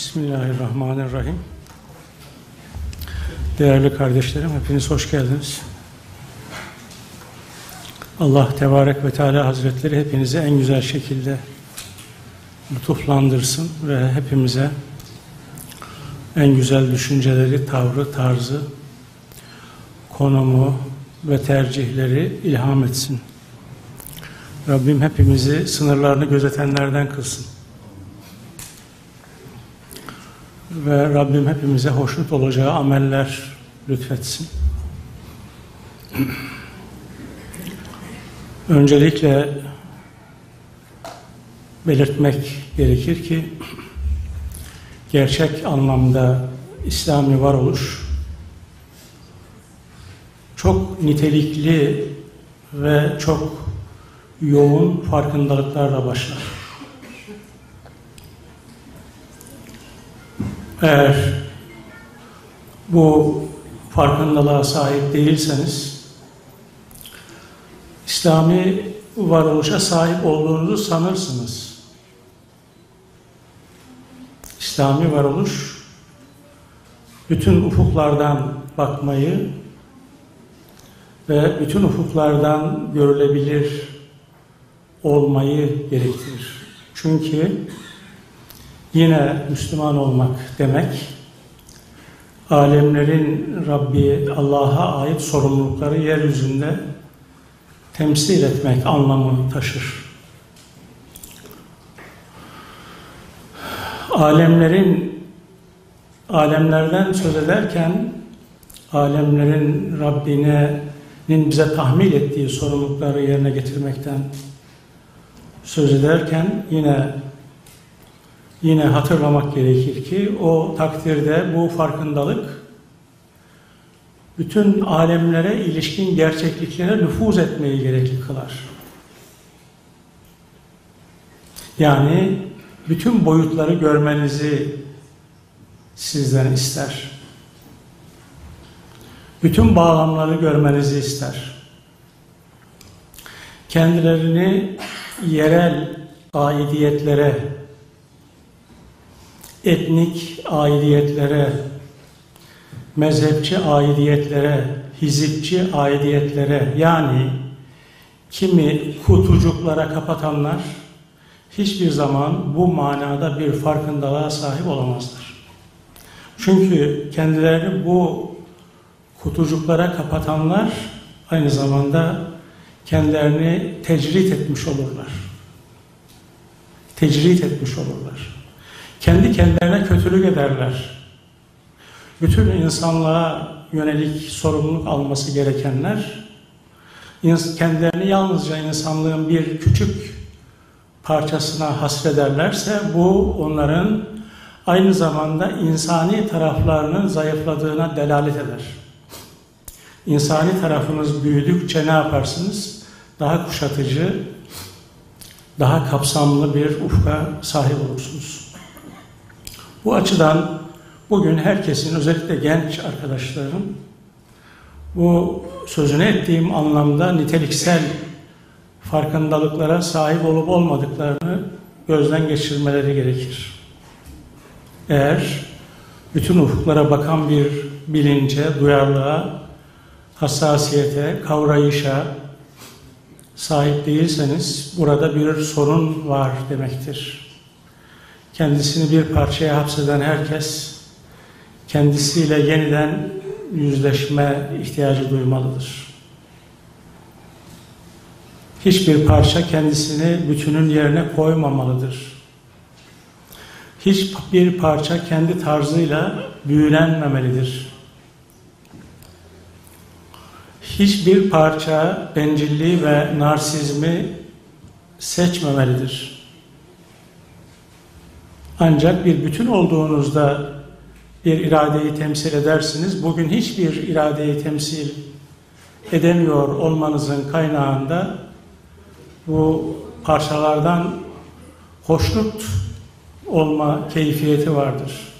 Bismillahirrahmanirrahim. Değerli kardeşlerim, hepiniz hoş geldiniz. Allah Tebarek ve Teala Hazretleri hepinizi en güzel şekilde lütuflandırsın ve hepimize en güzel düşünceleri, tavrı, tarzı, konumu ve tercihleri ilham etsin. Rabbim hepimizi sınırlarını gözetenlerden kılsın. Ve Rabbim hepimize hoşnut olacağı ameller lütfetsin. Öncelikle belirtmek gerekir ki gerçek anlamda İslami varoluş çok nitelikli ve çok yoğun farkındalıklarla başlar. Eğer bu farkındalığa sahip değilseniz İslami varoluşa sahip olduğunuzu sanırsınız. İslami varoluş bütün ufuklardan bakmayı ve bütün ufuklardan görülebilir olmayı gerektirir. Çünkü yine Müslüman olmak demek alemlerin Rabbi Allah'a ait sorumlulukları yeryüzünde temsil etmek anlamı taşır. Alemlerin alemlerden söz ederken alemlerin Rabbinin bize tahmil ettiği sorumlulukları yerine getirmekten söz ederken yine yine hatırlamak gerekir ki o takdirde bu farkındalık bütün alemlere ilişkin gerçekliklere nüfuz etmeyi gerekli kılar. Yani bütün boyutları görmenizi sizden ister. Bütün bağlamları görmenizi ister. Kendilerini yerel aidiyetlere, etnik aidiyetlere, mezhepçi aidiyetlere, hizipçi aidiyetlere yani kimi kutucuklara kapatanlar hiçbir zaman bu manada bir farkındalığa sahip olamazlar. Çünkü kendilerini bu kutucuklara kapatanlar aynı zamanda kendilerini tecrit etmiş olurlar. Tecrit etmiş olurlar. Kendi kendilerine kötülük ederler. Bütün insanlığa yönelik sorumluluk alması gerekenler kendilerini yalnızca insanlığın bir küçük parçasına hasrederlerse bu onların aynı zamanda insani taraflarının zayıfladığına delalet eder. İnsani tarafınız büyüdükçe ne yaparsınız? Daha kuşatıcı, daha kapsamlı bir ufka sahip olursunuz. Bu açıdan bugün herkesin özellikle genç arkadaşlarım bu sözünü ettiğim anlamda niteliksel farkındalıklara sahip olup olmadıklarını gözden geçirmeleri gerekir. Eğer bütün ufuklara bakan bir bilince, duyarlılığa, hassasiyete, kavrayışa sahip değilseniz burada bir sorun var demektir. Kendisini bir parçaya hapseden herkes kendisiyle yeniden yüzleşme ihtiyacı duymalıdır. Hiçbir parça kendisini bütünün yerine koymamalıdır. Hiçbir parça kendi tarzıyla büyülenmemelidir. Hiçbir parça bencilliği ve narsizmi seçmemelidir. Ancak bir bütün olduğunuzda bir iradeyi temsil edersiniz. Bugün hiçbir iradeyi temsil edemiyor olmanızın kaynağında bu parçalardan hoşnut olma keyfiyeti vardır.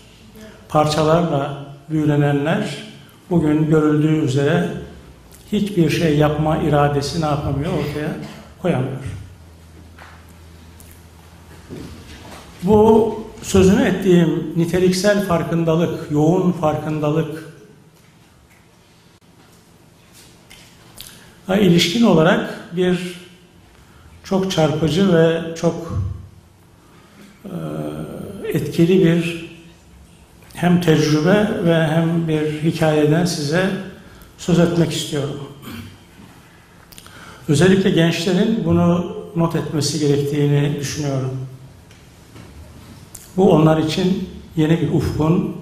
Parçalarla büyülenenler bugün görüldüğü üzere hiçbir şey yapma iradesi ne yapamıyor ortaya koyamıyor. Bu sözünü ettiğim niteliksel farkındalık, yoğun farkındalık ilişkin olarak bir çok çarpıcı ve çok e, etkili bir hem tecrübe ve hem bir hikayeden size söz etmek istiyorum. Özellikle gençlerin bunu not etmesi gerektiğini düşünüyorum. Bu onlar için yeni bir ufkun,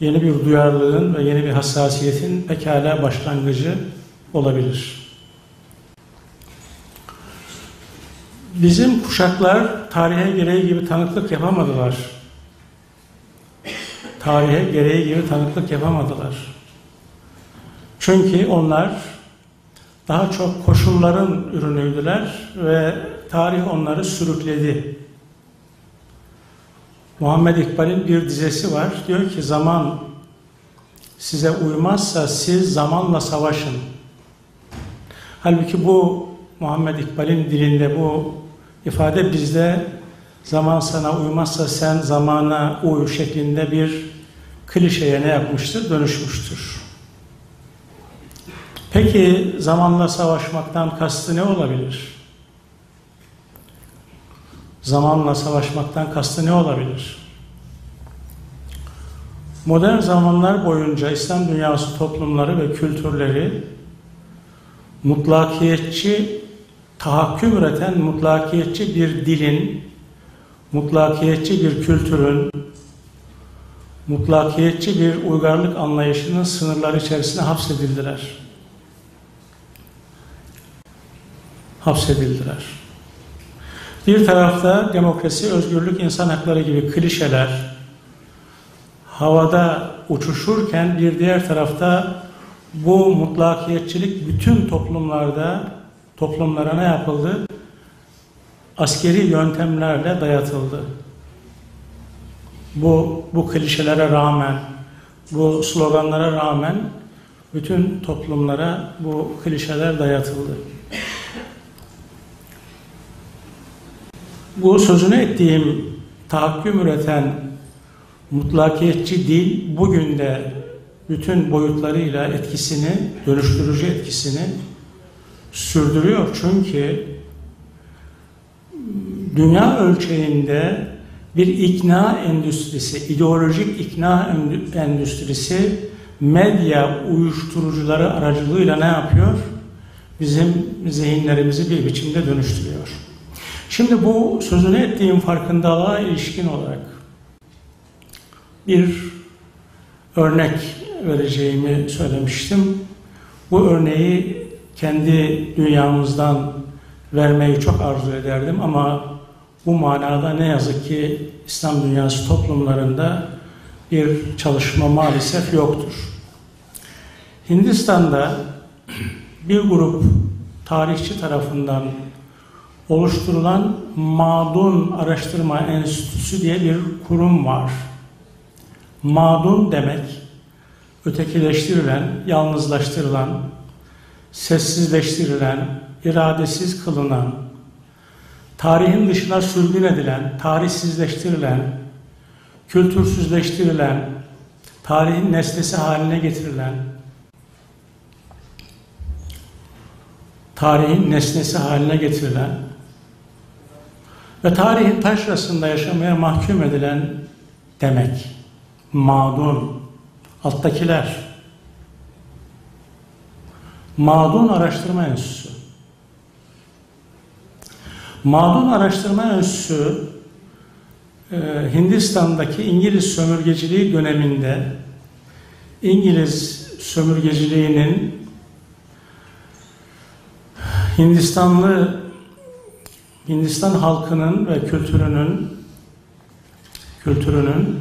yeni bir duyarlılığın ve yeni bir hassasiyetin pekala başlangıcı olabilir. Bizim kuşaklar tarihe gereği gibi tanıklık yapamadılar. Tarihe gereği gibi tanıklık yapamadılar. Çünkü onlar daha çok koşulların ürünüydüler ve tarih onları sürükledi. Muhammed İkbal'in bir dizesi var. Diyor ki zaman size uymazsa siz zamanla savaşın. Halbuki bu Muhammed İkbal'in dilinde bu ifade bizde zaman sana uymazsa sen zamana uy şeklinde bir klişeye ne yapmıştır? Dönüşmüştür. Peki zamanla savaşmaktan kastı ne olabilir? Zamanla savaşmaktan kastı ne olabilir? Modern zamanlar boyunca İslam dünyası toplumları ve kültürleri mutlakiyetçi, tahakküm üreten mutlakiyetçi bir dilin, mutlakiyetçi bir kültürün, mutlakiyetçi bir uygarlık anlayışının sınırları içerisine hapsedildiler. Hapsedildiler. Bir tarafta demokrasi, özgürlük, insan hakları gibi klişeler havada uçuşurken bir diğer tarafta bu mutlakiyetçilik bütün toplumlarda toplumlara ne yapıldı? Askeri yöntemlerle dayatıldı. Bu, bu klişelere rağmen, bu sloganlara rağmen bütün toplumlara bu klişeler dayatıldı. Bu sözünü ettiğim tahakküm üreten mutlakiyetçi dil bugün de bütün boyutlarıyla etkisini, dönüştürücü etkisini sürdürüyor. Çünkü dünya ölçeğinde bir ikna endüstrisi, ideolojik ikna endüstrisi medya uyuşturucuları aracılığıyla ne yapıyor? Bizim zihinlerimizi bir biçimde dönüştürüyor. Şimdi bu sözünü ettiğim farkındalığa ilişkin olarak bir örnek vereceğimi söylemiştim. Bu örneği kendi dünyamızdan vermeyi çok arzu ederdim ama bu manada ne yazık ki İslam dünyası toplumlarında bir çalışma maalesef yoktur. Hindistan'da bir grup tarihçi tarafından oluşturulan Madun Araştırma Enstitüsü diye bir kurum var. Madun demek ötekileştirilen, yalnızlaştırılan, sessizleştirilen, iradesiz kılınan, tarihin dışına sürgün edilen, tarihsizleştirilen, kültürsüzleştirilen, tarihin nesnesi haline getirilen, tarihin nesnesi haline getirilen ve tarihin taşrasında yaşamaya mahkum edilen demek. Mağdun, alttakiler. Mağdun Araştırma Enstitüsü. Mağdun Araştırma Enstitüsü e, Hindistan'daki İngiliz sömürgeciliği döneminde İngiliz sömürgeciliğinin Hindistanlı Hindistan halkının ve kültürünün kültürünün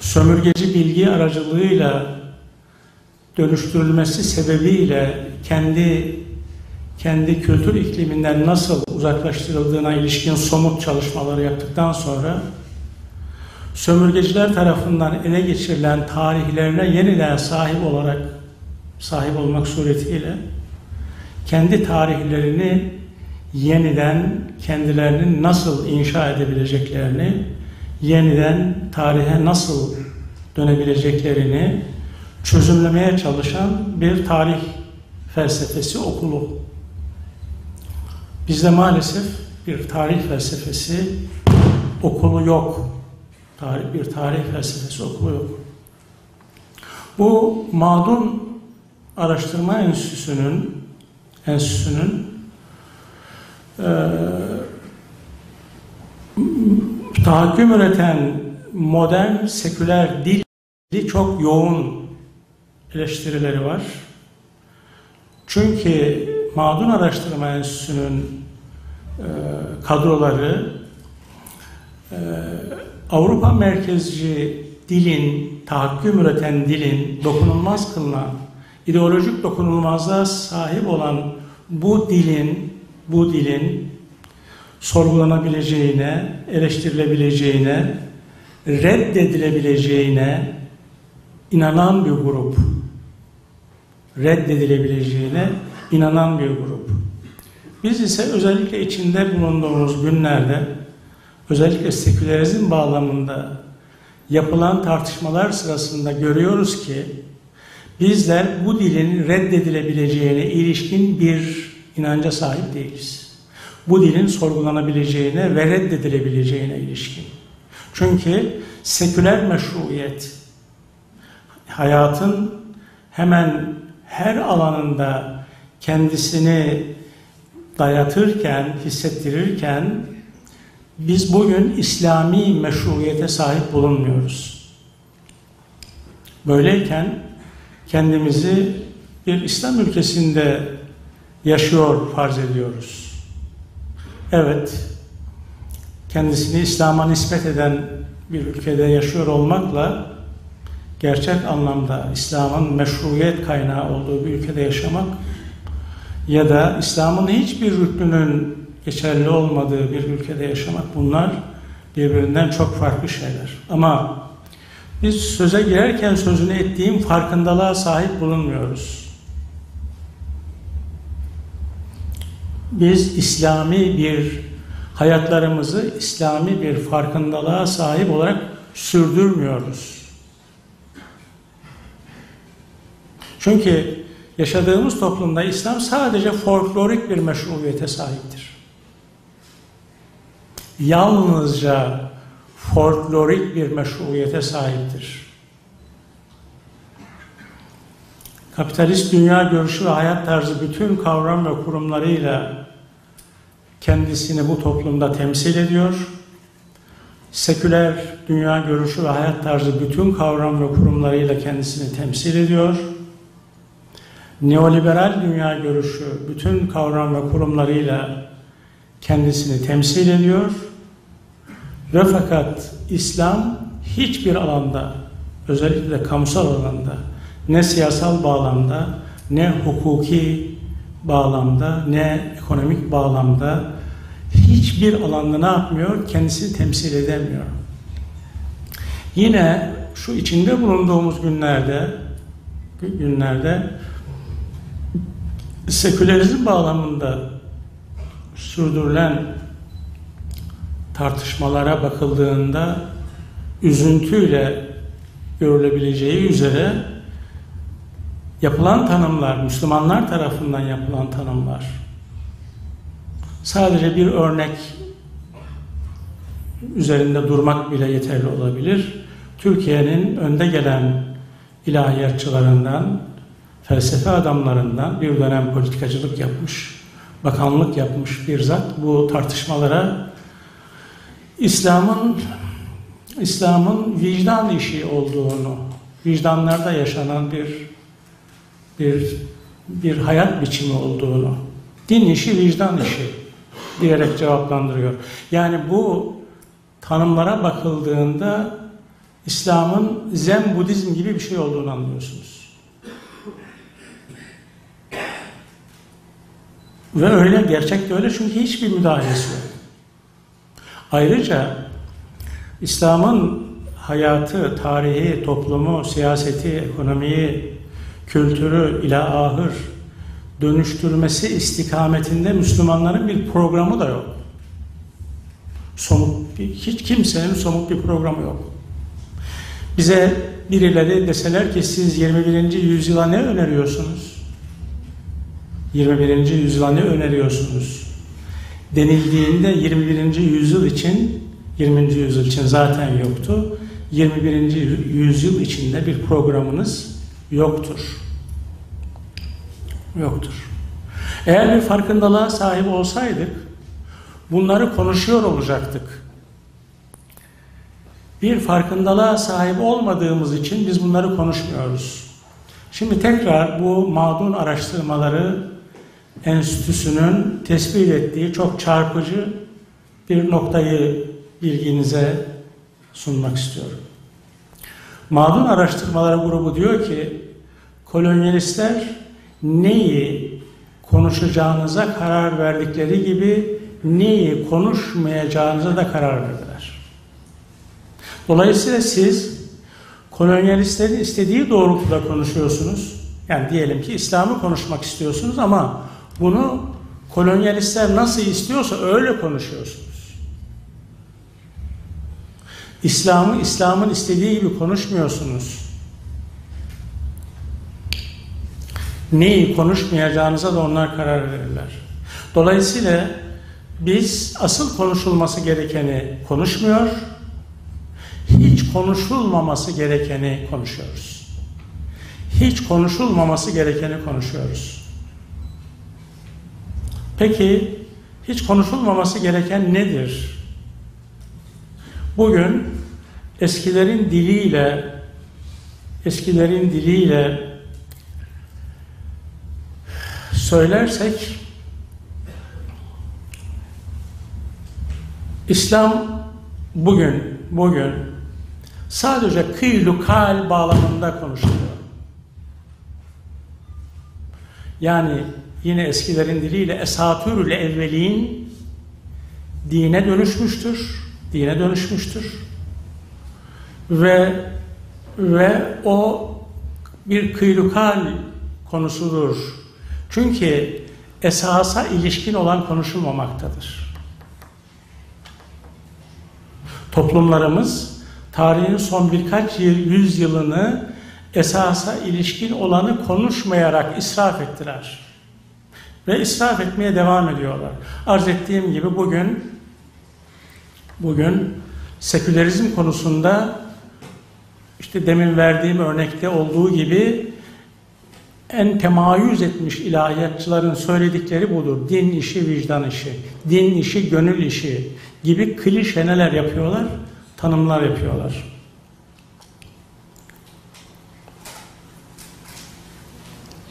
sömürgeci bilgi aracılığıyla dönüştürülmesi sebebiyle kendi kendi kültür ikliminden nasıl uzaklaştırıldığına ilişkin somut çalışmaları yaptıktan sonra sömürgeciler tarafından ele geçirilen tarihlerine yeniden sahip olarak sahip olmak suretiyle kendi tarihlerini yeniden kendilerinin nasıl inşa edebileceklerini yeniden tarihe nasıl dönebileceklerini çözümlemeye çalışan bir tarih felsefesi okulu. Bizde maalesef bir tarih felsefesi okulu yok. Tarih, bir tarih felsefesi okulu yok. Bu Madun Araştırma Enstitüsü'nün Enstitüsü'nün e, tahakküm üreten modern seküler dili çok yoğun eleştirileri var. Çünkü Madun Araştırma Enstitüsü'nün e, kadroları e, Avrupa merkezci dilin, tahakküm üreten dilin dokunulmaz kılınan, ideolojik dokunulmazlığa sahip olan bu dilin, bu dilin sorgulanabileceğine, eleştirilebileceğine, reddedilebileceğine inanan bir grup. Reddedilebileceğine inanan bir grup. Biz ise özellikle içinde bulunduğumuz günlerde özellikle sekülerizm bağlamında yapılan tartışmalar sırasında görüyoruz ki bizler bu dilin reddedilebileceğine ilişkin bir inanca sahip değiliz. Bu dilin sorgulanabileceğine ve reddedilebileceğine ilişkin. Çünkü seküler meşruiyet hayatın hemen her alanında kendisini dayatırken, hissettirirken biz bugün İslami meşruiyete sahip bulunmuyoruz. Böyleyken kendimizi bir İslam ülkesinde yaşıyor farz ediyoruz. Evet, kendisini İslam'a nispet eden bir ülkede yaşıyor olmakla gerçek anlamda İslam'ın meşruiyet kaynağı olduğu bir ülkede yaşamak ya da İslam'ın hiçbir rüknünün geçerli olmadığı bir ülkede yaşamak bunlar birbirinden çok farklı şeyler. Ama biz söze girerken sözünü ettiğim farkındalığa sahip bulunmuyoruz. Biz İslami bir hayatlarımızı İslami bir farkındalığa sahip olarak sürdürmüyoruz. Çünkü yaşadığımız toplumda İslam sadece folklorik bir meşruiyete sahiptir. Yalnızca folklorik bir meşruiyete sahiptir. Kapitalist dünya görüşü ve hayat tarzı bütün kavram ve kurumlarıyla kendisini bu toplumda temsil ediyor. Seküler dünya görüşü ve hayat tarzı bütün kavram ve kurumlarıyla kendisini temsil ediyor. Neoliberal dünya görüşü bütün kavram ve kurumlarıyla kendisini temsil ediyor. Ve fakat İslam hiçbir alanda, özellikle kamusal alanda, ne siyasal bağlamda, ne hukuki bağlamda, ne ekonomik bağlamda hiçbir alanda ne yapmıyor? Kendisini temsil edemiyor. Yine şu içinde bulunduğumuz günlerde günlerde sekülerizm bağlamında sürdürülen tartışmalara bakıldığında üzüntüyle görülebileceği üzere yapılan tanımlar, Müslümanlar tarafından yapılan tanımlar sadece bir örnek üzerinde durmak bile yeterli olabilir. Türkiye'nin önde gelen ilahiyatçılarından, felsefe adamlarından bir dönem politikacılık yapmış, bakanlık yapmış bir zat bu tartışmalara İslam'ın İslam'ın vicdan işi olduğunu, vicdanlarda yaşanan bir bir bir hayat biçimi olduğunu, din işi vicdan işi diyerek cevaplandırıyor. Yani bu tanımlara bakıldığında İslam'ın Zen Budizm gibi bir şey olduğunu anlıyorsunuz. Ve öyle, gerçekte öyle çünkü hiçbir müdahalesi yok. Ayrıca İslam'ın hayatı, tarihi, toplumu, siyaseti, ekonomiyi, kültürü ila ahır dönüştürmesi istikametinde Müslümanların bir programı da yok. Somut bir, hiç kimsenin somut bir programı yok. Bize birileri deseler ki siz 21. yüzyıla ne öneriyorsunuz? 21. yüzyıla ne öneriyorsunuz? Denildiğinde 21. yüzyıl için 20. yüzyıl için zaten yoktu. 21. yüzyıl içinde bir programınız yoktur. Yoktur. Eğer bir farkındalığa sahip olsaydık bunları konuşuyor olacaktık. Bir farkındalığa sahip olmadığımız için biz bunları konuşmuyoruz. Şimdi tekrar bu mağdun araştırmaları enstitüsünün tespit ettiği çok çarpıcı bir noktayı bilginize sunmak istiyorum. Mağdun Araştırmaları Grubu diyor ki kolonyalistler neyi konuşacağınıza karar verdikleri gibi neyi konuşmayacağınıza da karar verdiler. Dolayısıyla siz kolonyalistlerin istediği doğrultuda konuşuyorsunuz. Yani diyelim ki İslam'ı konuşmak istiyorsunuz ama bunu kolonyalistler nasıl istiyorsa öyle konuşuyorsunuz. İslam'ı İslam'ın istediği gibi konuşmuyorsunuz. Neyi konuşmayacağınıza da onlar karar verirler. Dolayısıyla biz asıl konuşulması gerekeni konuşmuyor, hiç konuşulmaması gerekeni konuşuyoruz. Hiç konuşulmaması gerekeni konuşuyoruz. Peki hiç konuşulmaması gereken nedir? Bugün eskilerin diliyle eskilerin diliyle söylersek İslam bugün bugün sadece kıylu kal bağlamında konuşuluyor. Yani yine eskilerin diliyle esatürül evvelin dine dönüşmüştür dine dönüşmüştür. Ve ve o bir kıylukal konusudur. Çünkü esasa ilişkin olan konuşulmamaktadır. Toplumlarımız tarihin son birkaç yıl, yüz yılını esasa ilişkin olanı konuşmayarak israf ettiler. Ve israf etmeye devam ediyorlar. Arz ettiğim gibi bugün bugün sekülerizm konusunda işte demin verdiğim örnekte olduğu gibi en temayüz etmiş ilahiyatçıların söyledikleri budur. Din işi, vicdan işi, din işi, gönül işi gibi klişe neler yapıyorlar? Tanımlar yapıyorlar.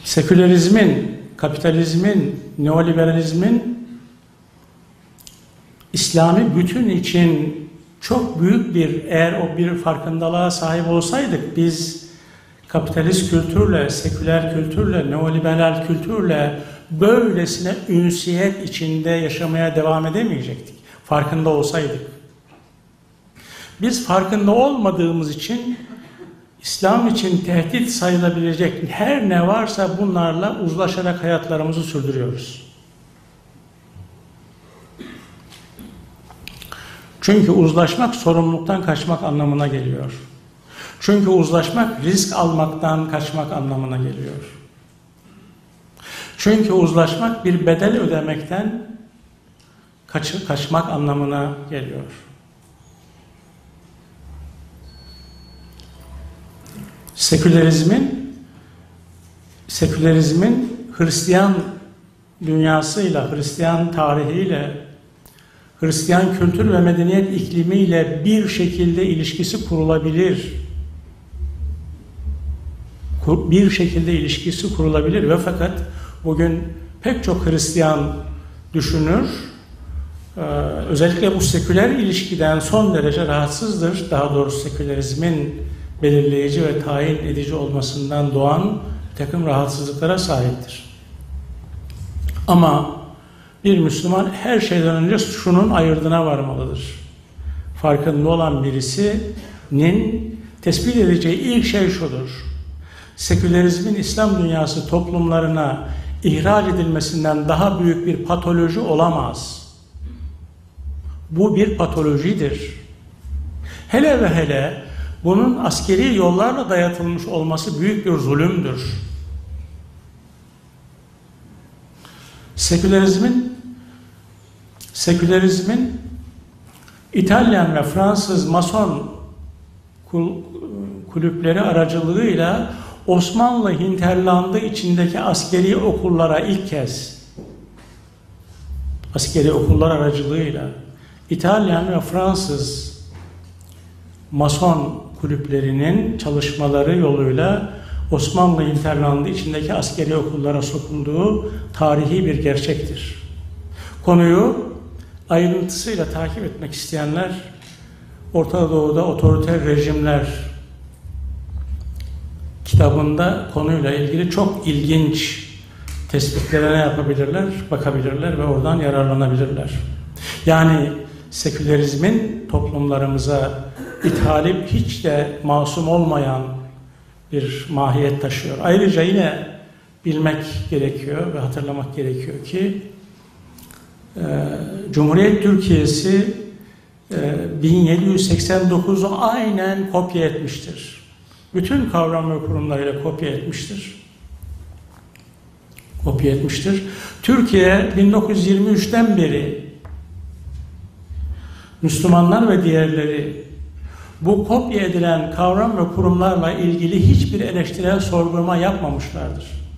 Sekülerizmin, kapitalizmin, neoliberalizmin İslami bütün için çok büyük bir eğer o bir farkındalığa sahip olsaydık biz kapitalist kültürle, seküler kültürle, neoliberal kültürle böylesine ünsiyet içinde yaşamaya devam edemeyecektik. Farkında olsaydık. Biz farkında olmadığımız için İslam için tehdit sayılabilecek her ne varsa bunlarla uzlaşarak hayatlarımızı sürdürüyoruz. Çünkü uzlaşmak sorumluluktan kaçmak anlamına geliyor. Çünkü uzlaşmak risk almaktan kaçmak anlamına geliyor. Çünkü uzlaşmak bir bedel ödemekten kaç, kaçmak anlamına geliyor. Sekülerizmin sekülerizmin Hristiyan dünyasıyla, Hristiyan tarihiyle Hristiyan kültür ve medeniyet iklimiyle bir şekilde ilişkisi kurulabilir. Bir şekilde ilişkisi kurulabilir ve fakat bugün pek çok Hristiyan düşünür, e, özellikle bu seküler ilişkiden son derece rahatsızdır. Daha doğrusu sekülerizmin belirleyici ve tayin edici olmasından doğan bir takım rahatsızlıklara sahiptir. Ama bir Müslüman her şeyden önce şunun ayırdına varmalıdır. Farkında olan birisinin tespit edeceği ilk şey şudur. Sekülerizmin İslam dünyası toplumlarına ihraç edilmesinden daha büyük bir patoloji olamaz. Bu bir patolojidir. Hele ve hele bunun askeri yollarla dayatılmış olması büyük bir zulümdür. Sekülerizmin sekülerizmin İtalyan ve Fransız mason kulüpleri aracılığıyla Osmanlı hinterlandı içindeki askeri okullara ilk kez askeri okullar aracılığıyla İtalyan ve Fransız mason kulüplerinin çalışmaları yoluyla Osmanlı hinterlandı içindeki askeri okullara sokulduğu tarihi bir gerçektir. Konuyu ayrıntısıyla takip etmek isteyenler Orta Doğu'da otoriter rejimler kitabında konuyla ilgili çok ilginç tespitlere ne yapabilirler? Bakabilirler ve oradan yararlanabilirler. Yani sekülerizmin toplumlarımıza ithali hiç de masum olmayan bir mahiyet taşıyor. Ayrıca yine bilmek gerekiyor ve hatırlamak gerekiyor ki Cumhuriyet Türkiye'si e, 1789'u aynen kopya etmiştir. Bütün kavram ve kurumlarıyla kopya etmiştir. Kopya etmiştir. Türkiye 1923'ten beri Müslümanlar ve diğerleri bu kopya edilen kavram ve kurumlarla ilgili hiçbir eleştirel sorgulama yapmamışlardır.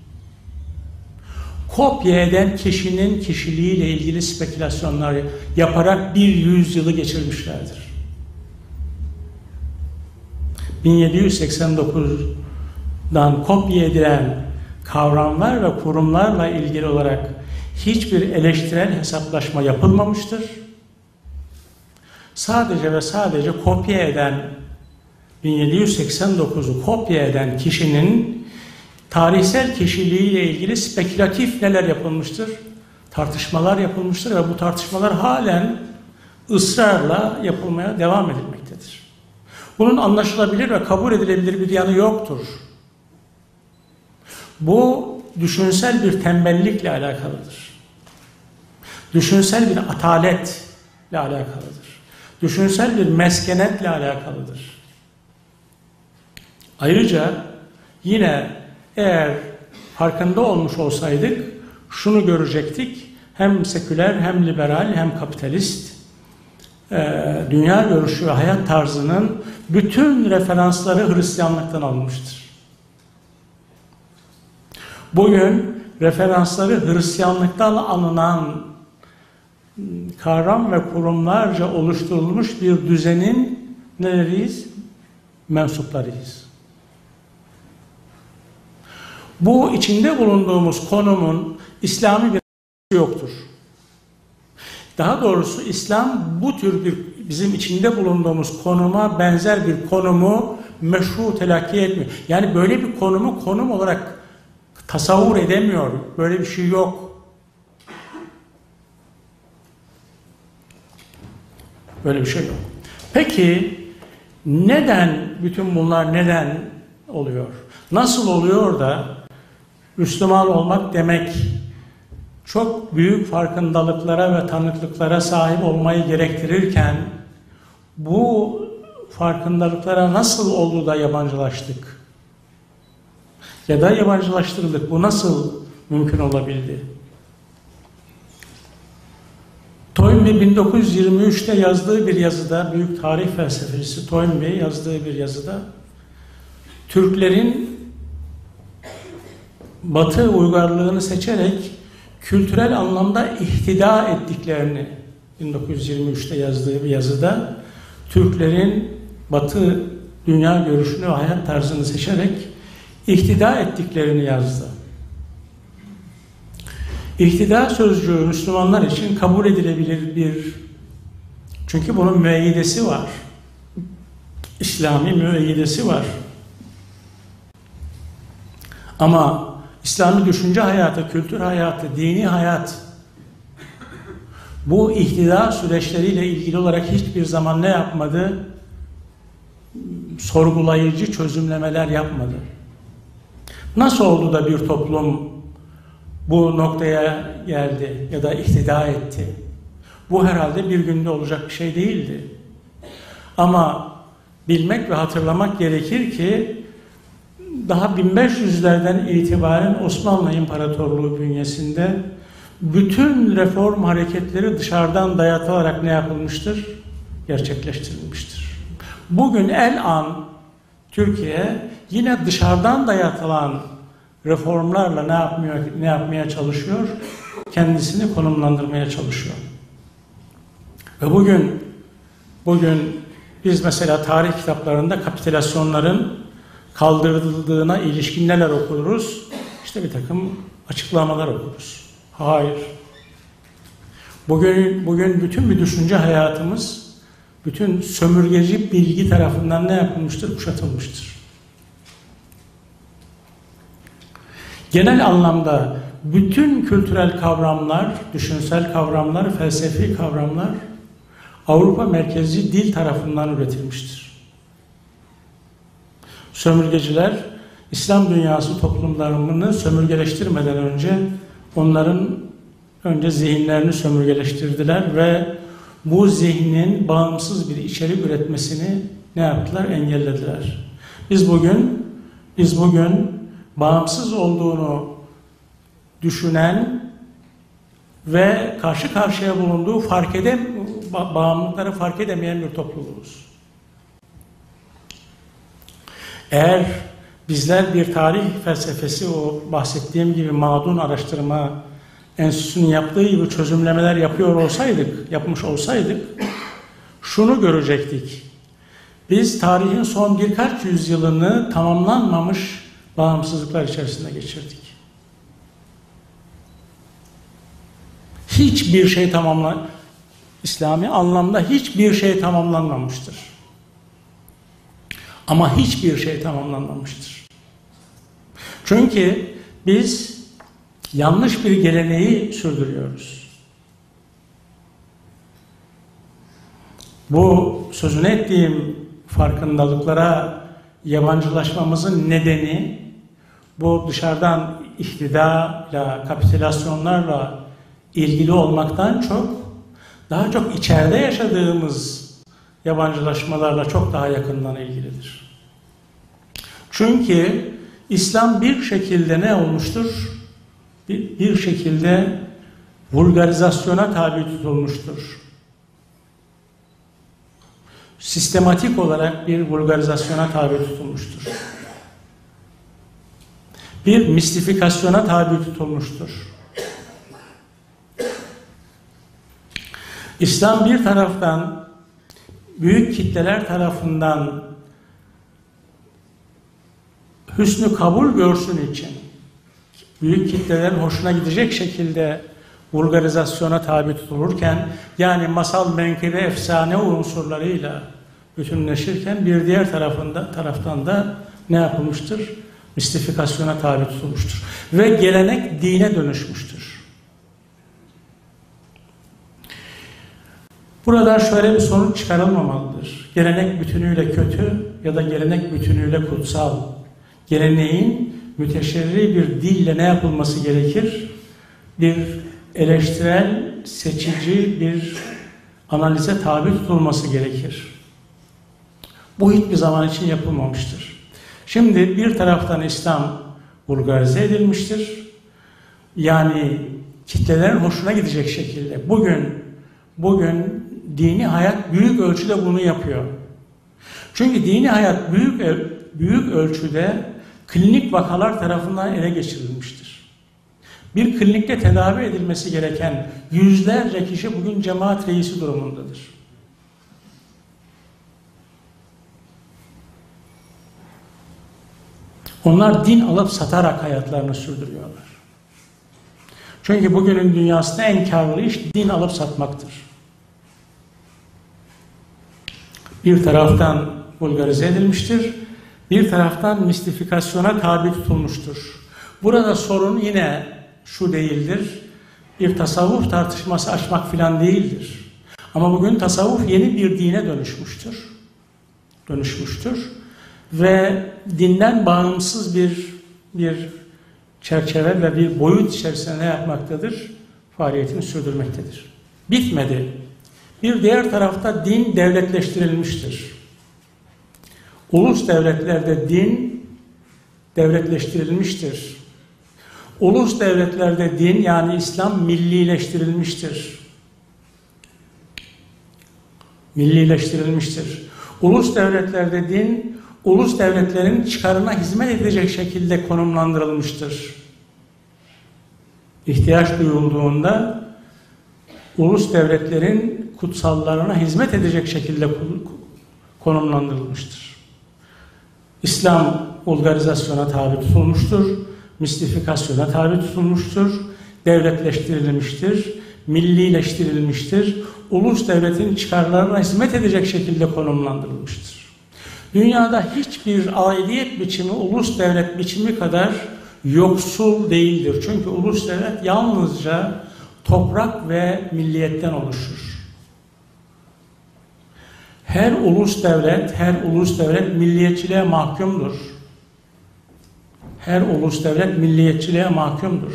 Kopya eden kişinin kişiliğiyle ilgili spekülasyonlar yaparak bir yüzyılı geçirmişlerdir. 1789'dan kopya edilen kavramlar ve kurumlarla ilgili olarak hiçbir eleştirel hesaplaşma yapılmamıştır sadece ve sadece kopya eden 1789'u kopya eden kişinin tarihsel kişiliğiyle ilgili spekülatif neler yapılmıştır? Tartışmalar yapılmıştır ve bu tartışmalar halen ısrarla yapılmaya devam edilmektedir. Bunun anlaşılabilir ve kabul edilebilir bir yanı yoktur. Bu düşünsel bir tembellikle alakalıdır. Düşünsel bir ataletle alakalıdır düşünsel bir meskenetle alakalıdır. Ayrıca yine eğer farkında olmuş olsaydık şunu görecektik. Hem seküler hem liberal hem kapitalist e, dünya görüşü ve hayat tarzının bütün referansları Hristiyanlıktan alınmıştır. Bugün referansları Hristiyanlıktan alınan kavram ve kurumlarca oluşturulmuş bir düzenin neleriyiz? Mensuplarıyız. Bu içinde bulunduğumuz konumun İslami bir yoktur. Daha doğrusu İslam bu tür bir bizim içinde bulunduğumuz konuma benzer bir konumu meşru telakki etmiyor. Yani böyle bir konumu konum olarak tasavvur edemiyor. Böyle bir şey yok. Böyle bir şey yok. Peki neden bütün bunlar neden oluyor? Nasıl oluyor da Müslüman olmak demek çok büyük farkındalıklara ve tanıklıklara sahip olmayı gerektirirken bu farkındalıklara nasıl oldu da yabancılaştık? Ya da yabancılaştırıldık. Bu nasıl mümkün olabildi? Toynbee 1923'te yazdığı bir yazıda, büyük tarih felsefecisi Toynbee yazdığı bir yazıda Türklerin Batı uygarlığını seçerek kültürel anlamda ihtida ettiklerini 1923'te yazdığı bir yazıda Türklerin Batı dünya görüşünü hayat tarzını seçerek ihtida ettiklerini yazdı. İhtida sözcüğü Müslümanlar için kabul edilebilir bir çünkü bunun müeyyidesi var. İslami müeyyidesi var. Ama İslami düşünce hayatı, kültür hayatı, dini hayat bu ihtida süreçleriyle ilgili olarak hiçbir zaman ne yapmadı? Sorgulayıcı çözümlemeler yapmadı. Nasıl oldu da bir toplum bu noktaya geldi ya da ihtida etti. Bu herhalde bir günde olacak bir şey değildi. Ama bilmek ve hatırlamak gerekir ki daha 1500'lerden itibaren Osmanlı İmparatorluğu bünyesinde bütün reform hareketleri dışarıdan dayatılarak ne yapılmıştır? Gerçekleştirilmiştir. Bugün el an Türkiye yine dışarıdan dayatılan reformlarla ne yapmıyor ne yapmaya çalışıyor? Kendisini konumlandırmaya çalışıyor. Ve bugün bugün biz mesela tarih kitaplarında kapitülasyonların kaldırıldığına ilişkin neler okuruz? İşte bir takım açıklamalar okuruz. Hayır. Bugün bugün bütün bir düşünce hayatımız bütün sömürgeci bilgi tarafından ne yapılmıştır? Kuşatılmıştır. Genel anlamda bütün kültürel kavramlar, düşünsel kavramlar, felsefi kavramlar Avrupa merkezci dil tarafından üretilmiştir. Sömürgeciler İslam dünyası toplumlarını sömürgeleştirmeden önce onların önce zihinlerini sömürgeleştirdiler ve bu zihnin bağımsız bir içerik üretmesini ne yaptılar? Engellediler. Biz bugün biz bugün bağımsız olduğunu düşünen ve karşı karşıya bulunduğu fark edem bağımlılıkları fark edemeyen bir topluluğuz. Eğer bizler bir tarih felsefesi o bahsettiğim gibi mağdun araştırma enstitüsünün yaptığı gibi çözümlemeler yapıyor olsaydık, yapmış olsaydık şunu görecektik. Biz tarihin son birkaç yüzyılını tamamlanmamış bağımsızlıklar içerisinde geçirdik. Hiçbir şey tamamlan İslami anlamda hiçbir şey tamamlanmamıştır. Ama hiçbir şey tamamlanmamıştır. Çünkü biz yanlış bir geleneği sürdürüyoruz. Bu sözünü ettiğim farkındalıklara yabancılaşmamızın nedeni bu dışarıdan iktidarla, kapitülasyonlarla ilgili olmaktan çok daha çok içeride yaşadığımız yabancılaşmalarla çok daha yakından ilgilidir. Çünkü İslam bir şekilde ne olmuştur? Bir, bir şekilde vulgarizasyona tabi tutulmuştur. Sistematik olarak bir vulgarizasyona tabi tutulmuştur. Bir mistifikasyona tabi tutulmuştur. İslam bir taraftan büyük kitleler tarafından hüsnü kabul görsün için büyük kitlelerin hoşuna gidecek şekilde vulgarizasyona tabi tutulurken yani masal, menkıbe, efsane unsurlarıyla bütünleşirken bir diğer tarafında taraftan da ne yapılmıştır? Mistifikasyona tabi tutulmuştur. Ve gelenek dine dönüşmüştür. Burada şöyle bir sonuç çıkarılmamalıdır. Gelenek bütünüyle kötü ya da gelenek bütünüyle kutsal. Geleneğin müteşerri bir dille ne yapılması gerekir? Bir eleştirel, seçici bir analize tabi tutulması gerekir. Bu hiçbir zaman için yapılmamıştır. Şimdi bir taraftan İslam vulgarize edilmiştir. Yani kitlelerin hoşuna gidecek şekilde. Bugün bugün dini hayat büyük ölçüde bunu yapıyor. Çünkü dini hayat büyük büyük ölçüde klinik vakalar tarafından ele geçirilmiştir. Bir klinikte tedavi edilmesi gereken yüzlerce kişi bugün cemaat reisi durumundadır. Onlar din alıp satarak hayatlarını sürdürüyorlar. Çünkü bugünün dünyasında en karlı iş din alıp satmaktır. Bir taraftan vulgarize edilmiştir, bir taraftan mistifikasyona tabi tutulmuştur. Burada sorun yine şu değildir, bir tasavvuf tartışması açmak filan değildir. Ama bugün tasavvuf yeni bir dine dönüşmüştür. Dönüşmüştür. Ve dinden bağımsız bir bir çerçeve ve bir boyut içerisinde ne yapmaktadır? Faaliyetini sürdürmektedir. Bitmedi Bir diğer tarafta din devletleştirilmiştir. Ulus devletlerde din devletleştirilmiştir. Ulus devletlerde din yani İslam millileştirilmiştir. Millileştirilmiştir. Ulus devletlerde din, ulus devletlerin çıkarına hizmet edecek şekilde konumlandırılmıştır. İhtiyaç duyulduğunda ulus devletlerin kutsallarına hizmet edecek şekilde konumlandırılmıştır. İslam ulgarizasyona tabi tutulmuştur, mistifikasyona tabi tutulmuştur, devletleştirilmiştir, millileştirilmiştir, ulus devletin çıkarlarına hizmet edecek şekilde konumlandırılmıştır. Dünyada hiçbir aidiyet biçimi ulus devlet biçimi kadar yoksul değildir. Çünkü ulus devlet yalnızca toprak ve milliyetten oluşur. Her ulus devlet, her ulus devlet milliyetçiliğe mahkumdur. Her ulus devlet milliyetçiliğe mahkumdur.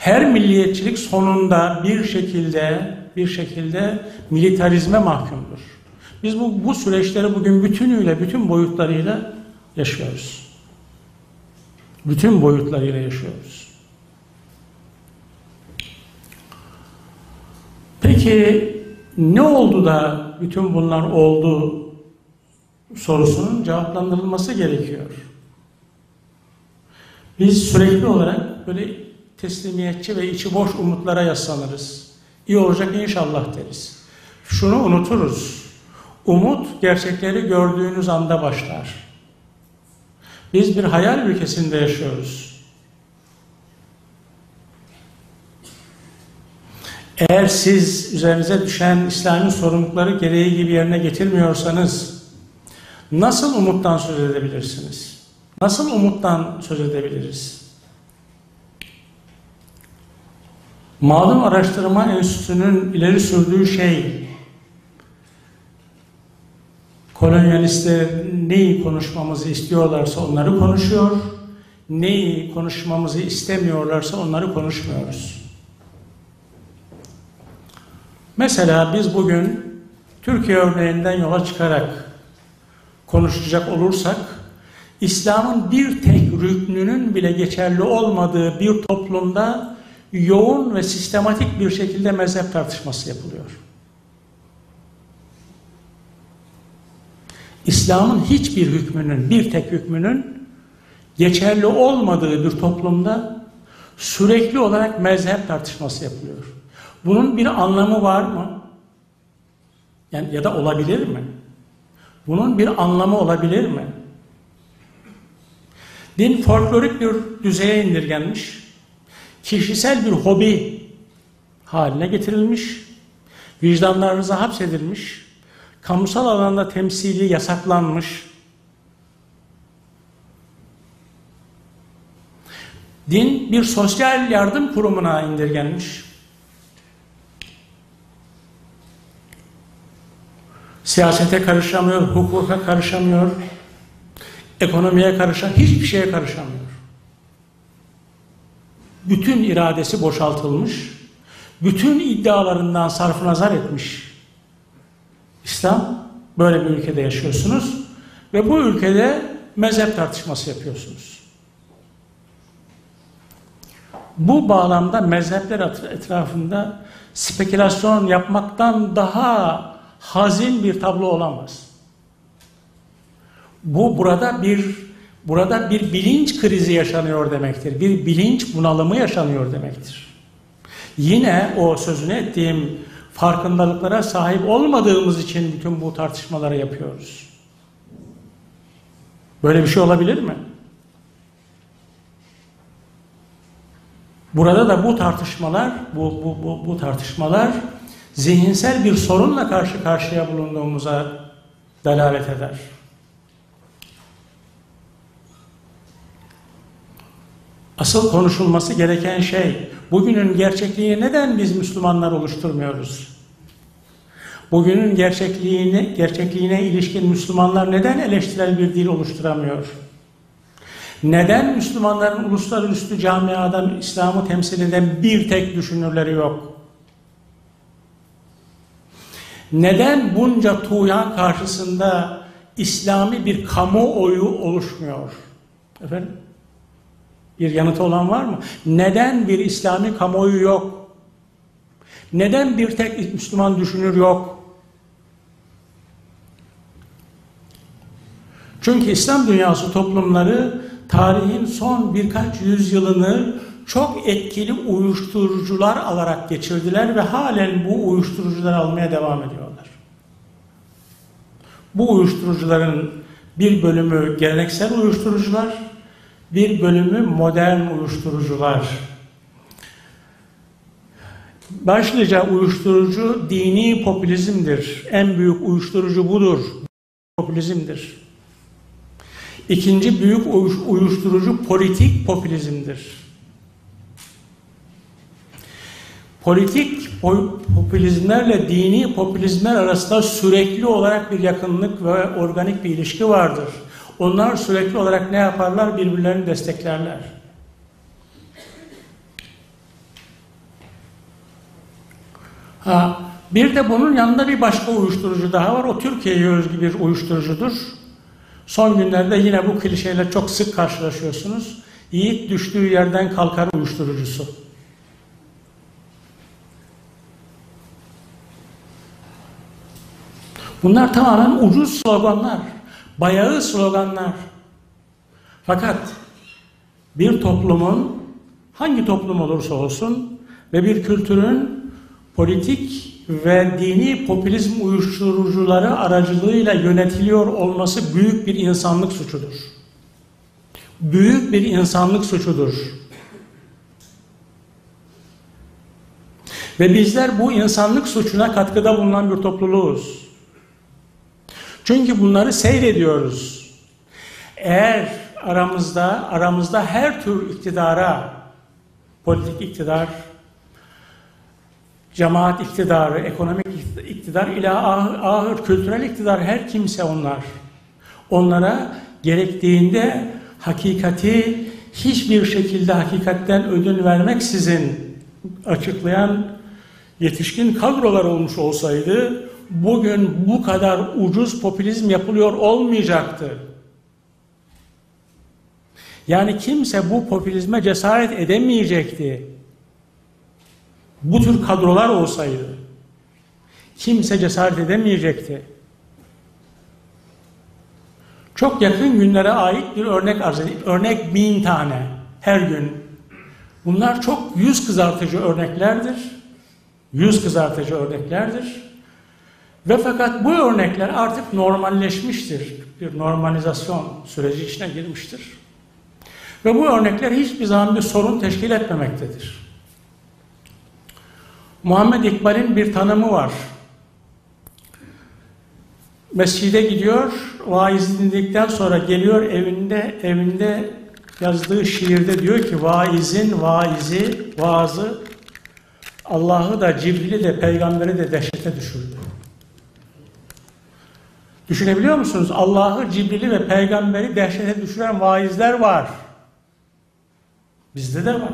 Her milliyetçilik sonunda bir şekilde bir şekilde militarizme mahkumdur. Biz bu, bu süreçleri bugün bütünüyle, bütün boyutlarıyla yaşıyoruz. Bütün boyutlarıyla yaşıyoruz. Peki ne oldu da bütün bunlar oldu sorusunun cevaplandırılması gerekiyor. Biz sürekli olarak böyle teslimiyetçi ve içi boş umutlara yaslanırız. İyi olacak inşallah deriz. Şunu unuturuz. Umut gerçekleri gördüğünüz anda başlar. Biz bir hayal ülkesinde yaşıyoruz. Eğer siz üzerinize düşen İslami sorumlulukları gereği gibi yerine getirmiyorsanız nasıl umuttan söz edebilirsiniz? Nasıl umuttan söz edebiliriz? Malum Araştırma Enstitüsü'nün ileri sürdüğü şey kolonyalistler neyi konuşmamızı istiyorlarsa onları konuşuyor, neyi konuşmamızı istemiyorlarsa onları konuşmuyoruz. Mesela biz bugün Türkiye örneğinden yola çıkarak konuşacak olursak İslam'ın bir tek rüknünün bile geçerli olmadığı bir toplumda yoğun ve sistematik bir şekilde mezhep tartışması yapılıyor. İslam'ın hiçbir hükmünün, bir tek hükmünün geçerli olmadığı bir toplumda sürekli olarak mezhep tartışması yapılıyor. Bunun bir anlamı var mı? Yani ya da olabilir mi? Bunun bir anlamı olabilir mi? Din folklorik bir düzeye indirgenmiş, kişisel bir hobi haline getirilmiş, vicdanlarınıza hapsedilmiş, kamusal alanda temsili yasaklanmış, din bir sosyal yardım kurumuna indirgenmiş, Siyasete karışamıyor, hukuka karışamıyor, ekonomiye karışan hiçbir şeye karışamıyor. Bütün iradesi boşaltılmış, bütün iddialarından sarf nazar etmiş. İslam böyle bir ülkede yaşıyorsunuz ve bu ülkede mezhep tartışması yapıyorsunuz. Bu bağlamda mezhepler etrafında spekülasyon yapmaktan daha hazin bir tablo olamaz. Bu burada bir burada bir bilinç krizi yaşanıyor demektir. Bir bilinç bunalımı yaşanıyor demektir. Yine o sözünü ettiğim farkındalıklara sahip olmadığımız için bütün bu tartışmaları yapıyoruz. Böyle bir şey olabilir mi? Burada da bu tartışmalar, bu, bu, bu, bu tartışmalar zihinsel bir sorunla karşı karşıya bulunduğumuza delalet eder. Asıl konuşulması gereken şey, bugünün gerçekliğini neden biz Müslümanlar oluşturmuyoruz? Bugünün gerçekliğini, gerçekliğine ilişkin Müslümanlar neden eleştirel bir dil oluşturamıyor? Neden Müslümanların uluslararası camiadan İslam'ı temsil eden bir tek düşünürleri yok? Neden bunca tuğyan karşısında İslami bir kamuoyu oluşmuyor? Efendim? Bir yanıtı olan var mı? Neden bir İslami kamuoyu yok? Neden bir tek Müslüman düşünür yok? Çünkü İslam dünyası toplumları tarihin son birkaç yüzyılını çok etkili uyuşturucular alarak geçirdiler ve halen bu uyuşturucuları almaya devam ediyorlar. Bu uyuşturucuların bir bölümü geleneksel uyuşturucular, bir bölümü modern uyuşturucular. Başlıca uyuşturucu dini popülizmdir. En büyük uyuşturucu budur. Popülizmdir. İkinci büyük uyuşturucu politik popülizmdir. Politik popülizmlerle dini popülizmler arasında sürekli olarak bir yakınlık ve organik bir ilişki vardır. Onlar sürekli olarak ne yaparlar? Birbirlerini desteklerler. Ha, bir de bunun yanında bir başka uyuşturucu daha var. O Türkiye'ye özgü bir uyuşturucudur. Son günlerde yine bu klişeyle çok sık karşılaşıyorsunuz. Yiğit düştüğü yerden kalkar uyuşturucusu. Bunlar tamamen ucuz sloganlar, bayağı sloganlar. Fakat bir toplumun hangi toplum olursa olsun ve bir kültürün politik ve dini popülizm uyuşturucuları aracılığıyla yönetiliyor olması büyük bir insanlık suçudur. Büyük bir insanlık suçudur. Ve bizler bu insanlık suçuna katkıda bulunan bir topluluğuz. Çünkü bunları seyrediyoruz. Eğer aramızda aramızda her tür iktidara, politik iktidar, cemaat iktidarı, ekonomik iktidar ile ahır, ahır kültürel iktidar her kimse onlar. Onlara gerektiğinde hakikati hiçbir şekilde hakikatten ödün vermeksizin açıklayan yetişkin kadrolar olmuş olsaydı bugün bu kadar ucuz popülizm yapılıyor olmayacaktı. Yani kimse bu popülizme cesaret edemeyecekti. Bu tür kadrolar olsaydı kimse cesaret edemeyecekti. Çok yakın günlere ait bir örnek arz edeyim. Örnek bin tane her gün. Bunlar çok yüz kızartıcı örneklerdir. Yüz kızartıcı örneklerdir. Ve fakat bu örnekler artık normalleşmiştir. Bir normalizasyon süreci içine girmiştir. Ve bu örnekler hiçbir zaman bir sorun teşkil etmemektedir. Muhammed İkbal'in bir tanımı var. Mescide gidiyor, vaiz dinledikten sonra geliyor evinde, evinde yazdığı şiirde diyor ki vaizin vaizi, vaazı Allah'ı da Cibril'i de peygamberi de dehşete düşürdü. Düşünebiliyor musunuz? Allah'ı, Cibril'i ve peygamberi dehşete düşüren vaizler var. Bizde de var.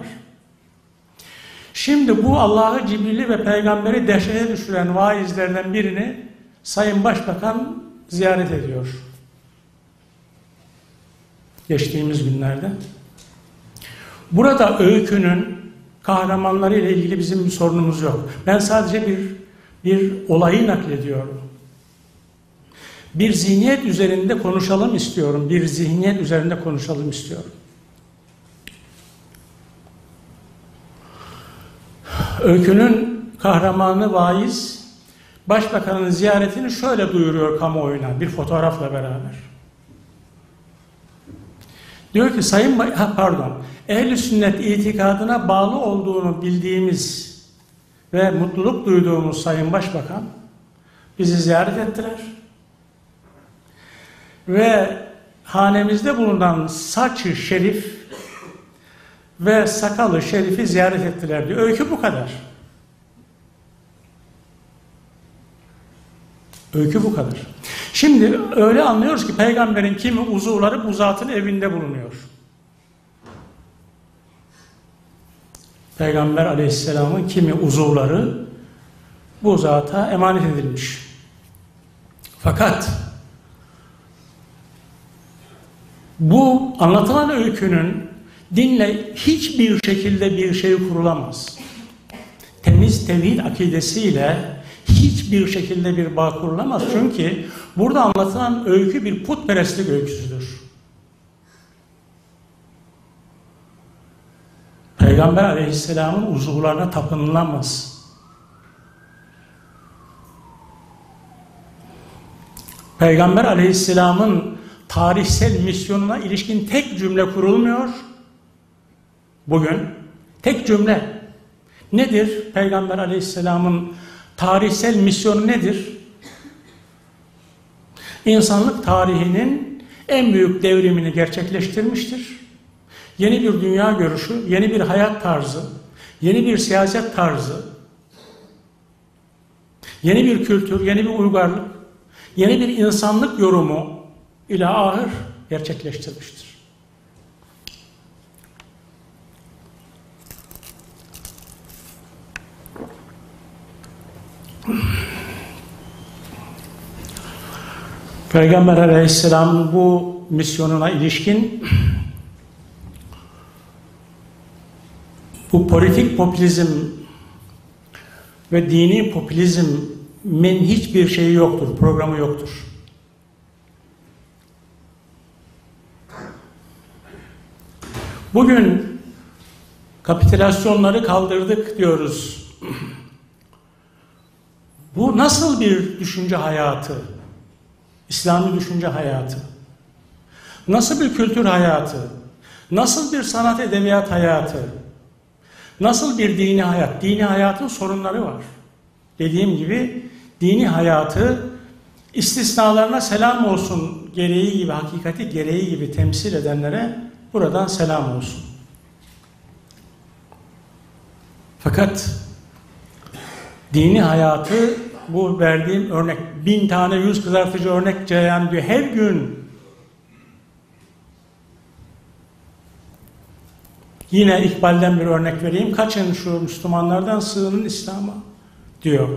Şimdi bu Allah'ı, Cibril'i ve peygamberi dehşete düşüren vaizlerden birini Sayın Başbakan ziyaret ediyor. Geçtiğimiz günlerde. Burada öykünün kahramanları ile ilgili bizim bir sorunumuz yok. Ben sadece bir bir olayı naklediyorum. Bir zihniyet üzerinde konuşalım istiyorum. Bir zihniyet üzerinde konuşalım istiyorum. Öykünün kahramanı vaiz, başbakanın ziyaretini şöyle duyuruyor kamuoyuna bir fotoğrafla beraber. Diyor ki sayın ha, pardon ehli sünnet itikadına bağlı olduğunu bildiğimiz ve mutluluk duyduğumuz sayın başbakan bizi ziyaret ettiler. Ve hanemizde bulunan saçı şerif ve sakalı şerifi ziyaret ettiler diyor. Öykü bu kadar. Öykü bu kadar. Şimdi öyle anlıyoruz ki peygamberin kimi uzuvları bu zatın evinde bulunuyor. Peygamber aleyhisselamın kimi uzuvları bu zata emanet edilmiş. Fakat bu anlatılan öykünün dinle hiçbir şekilde bir şey kurulamaz. Temiz tevhid akidesiyle hiçbir şekilde bir bağ kurulamaz. Çünkü burada anlatılan öykü bir putperestlik öyküsüdür. Peygamber aleyhisselamın uzuvlarına tapınılamaz. Peygamber aleyhisselamın tarihsel misyonuna ilişkin tek cümle kurulmuyor. Bugün tek cümle. Nedir Peygamber aleyhisselamın tarihsel misyonu nedir? İnsanlık tarihinin en büyük devrimini gerçekleştirmiştir. Yeni bir dünya görüşü, yeni bir hayat tarzı, yeni bir siyaset tarzı, yeni bir kültür, yeni bir uygarlık, yeni bir insanlık yorumu ile ahır gerçekleştirmiştir. Peygamber Aleyhisselam'ın bu misyonuna ilişkin bu politik popülizm ve dini popülizmin hiçbir şeyi yoktur, programı yoktur. Bugün kapitülasyonları kaldırdık diyoruz. Bu nasıl bir düşünce hayatı? İslami düşünce hayatı. Nasıl bir kültür hayatı? Nasıl bir sanat edebiyat hayatı? Nasıl bir dini hayat? Dini hayatın sorunları var. Dediğim gibi dini hayatı istisnalarına selam olsun gereği gibi, hakikati gereği gibi temsil edenlere buradan selam olsun. Fakat dini hayatı bu verdiğim örnek bin tane yüz kızartıcı örnek cereyan diyor her gün Yine İkbal'den bir örnek vereyim. Kaçın şu Müslümanlardan sığının İslam'a diyor.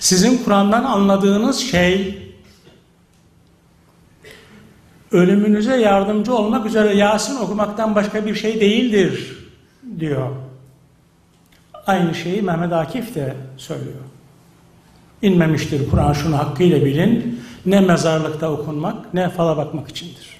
Sizin Kur'an'dan anladığınız şey ölümünüze yardımcı olmak üzere Yasin okumaktan başka bir şey değildir diyor. Aynı şeyi Mehmet Akif de söylüyor. İnmemiştir Kur'an şunu hakkıyla bilin. Ne mezarlıkta okunmak ne fala bakmak içindir.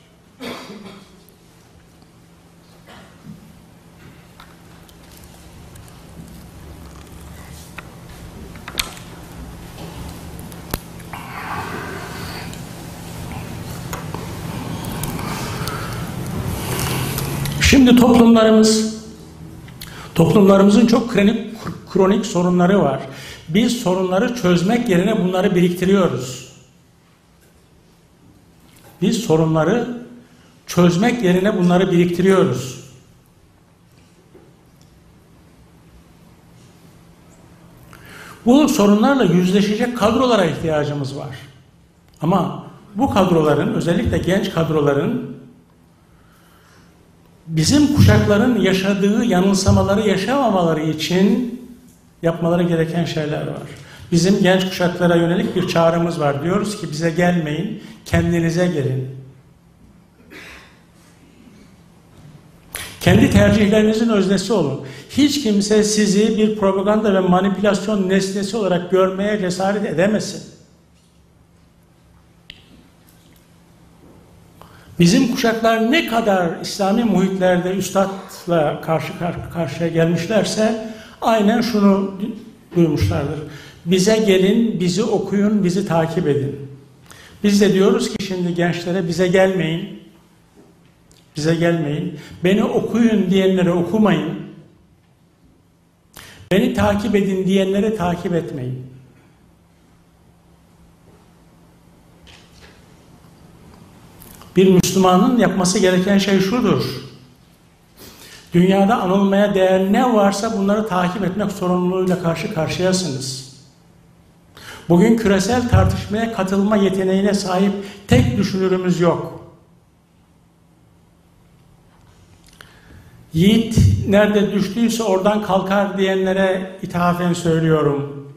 Şimdi toplumlarımız, toplumlarımızın çok kronik, kronik sorunları var. Biz sorunları çözmek yerine bunları biriktiriyoruz. Biz sorunları çözmek yerine bunları biriktiriyoruz. Bu sorunlarla yüzleşecek kadrolara ihtiyacımız var. Ama bu kadroların, özellikle genç kadroların bizim kuşakların yaşadığı yanılsamaları yaşamamaları için yapmaları gereken şeyler var. Bizim genç kuşaklara yönelik bir çağrımız var. Diyoruz ki bize gelmeyin, kendinize gelin. Kendi tercihlerinizin öznesi olun. Hiç kimse sizi bir propaganda ve manipülasyon nesnesi olarak görmeye cesaret edemesin. Bizim kuşaklar ne kadar İslami muhitlerde üstadla karşı karşıya gelmişlerse aynen şunu duymuşlardır. Bize gelin, bizi okuyun, bizi takip edin. Biz de diyoruz ki şimdi gençlere bize gelmeyin. Bize gelmeyin. Beni okuyun diyenlere okumayın. Beni takip edin diyenlere takip etmeyin. Bir Müslümanın yapması gereken şey şudur. Dünyada anılmaya değer ne varsa bunları takip etmek sorumluluğuyla karşı karşıyasınız. Bugün küresel tartışmaya katılma yeteneğine sahip tek düşünürümüz yok. Yiğit nerede düştüyse oradan kalkar diyenlere ithafen söylüyorum.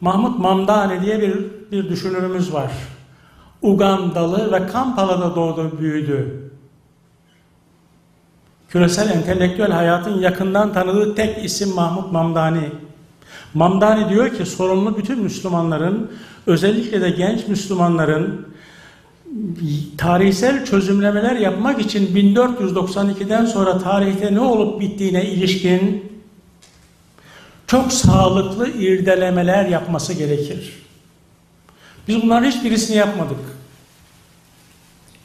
Mahmut Mamdani diye bir bir düşünürümüz var. Ugandalı ve Kampala'da doğdu, büyüdü. Küresel entelektüel hayatın yakından tanıdığı tek isim Mahmut Mamdani. Mamdani diyor ki sorumlu bütün Müslümanların, özellikle de genç Müslümanların tarihsel çözümlemeler yapmak için 1492'den sonra tarihte ne olup bittiğine ilişkin çok sağlıklı irdelemeler yapması gerekir. Biz bunların hiçbirisini yapmadık.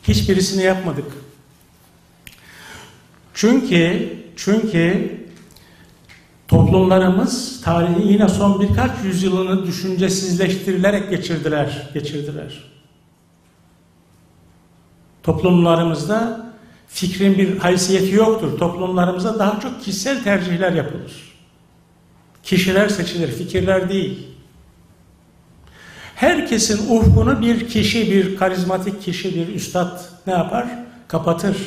Hiçbirisini yapmadık. Çünkü çünkü toplumlarımız tarihi yine son birkaç yüzyılını düşüncesizleştirilerek geçirdiler, geçirdiler. Toplumlarımızda fikrin bir haysiyeti yoktur. Toplumlarımızda daha çok kişisel tercihler yapılır. Kişiler seçilir, fikirler değil. Herkesin ufkunu bir kişi, bir karizmatik kişi, bir üstad ne yapar? Kapatır.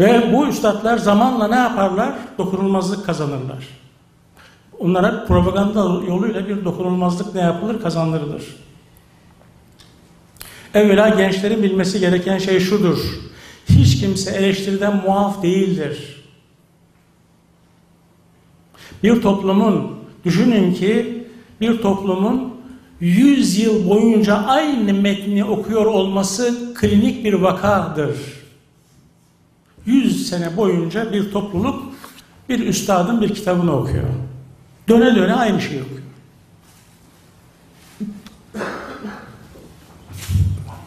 Ve bu üstadlar zamanla ne yaparlar? Dokunulmazlık kazanırlar. Onlara propaganda yoluyla bir dokunulmazlık ne yapılır? Kazandırılır. Evvela gençlerin bilmesi gereken şey şudur. Hiç kimse eleştiriden muaf değildir. Bir toplumun, düşünün ki bir toplumun 100 yıl boyunca aynı metni okuyor olması klinik bir vakadır. 100 sene boyunca bir topluluk bir üstadın bir kitabını okuyor. Döne döne aynı şeyi okuyor.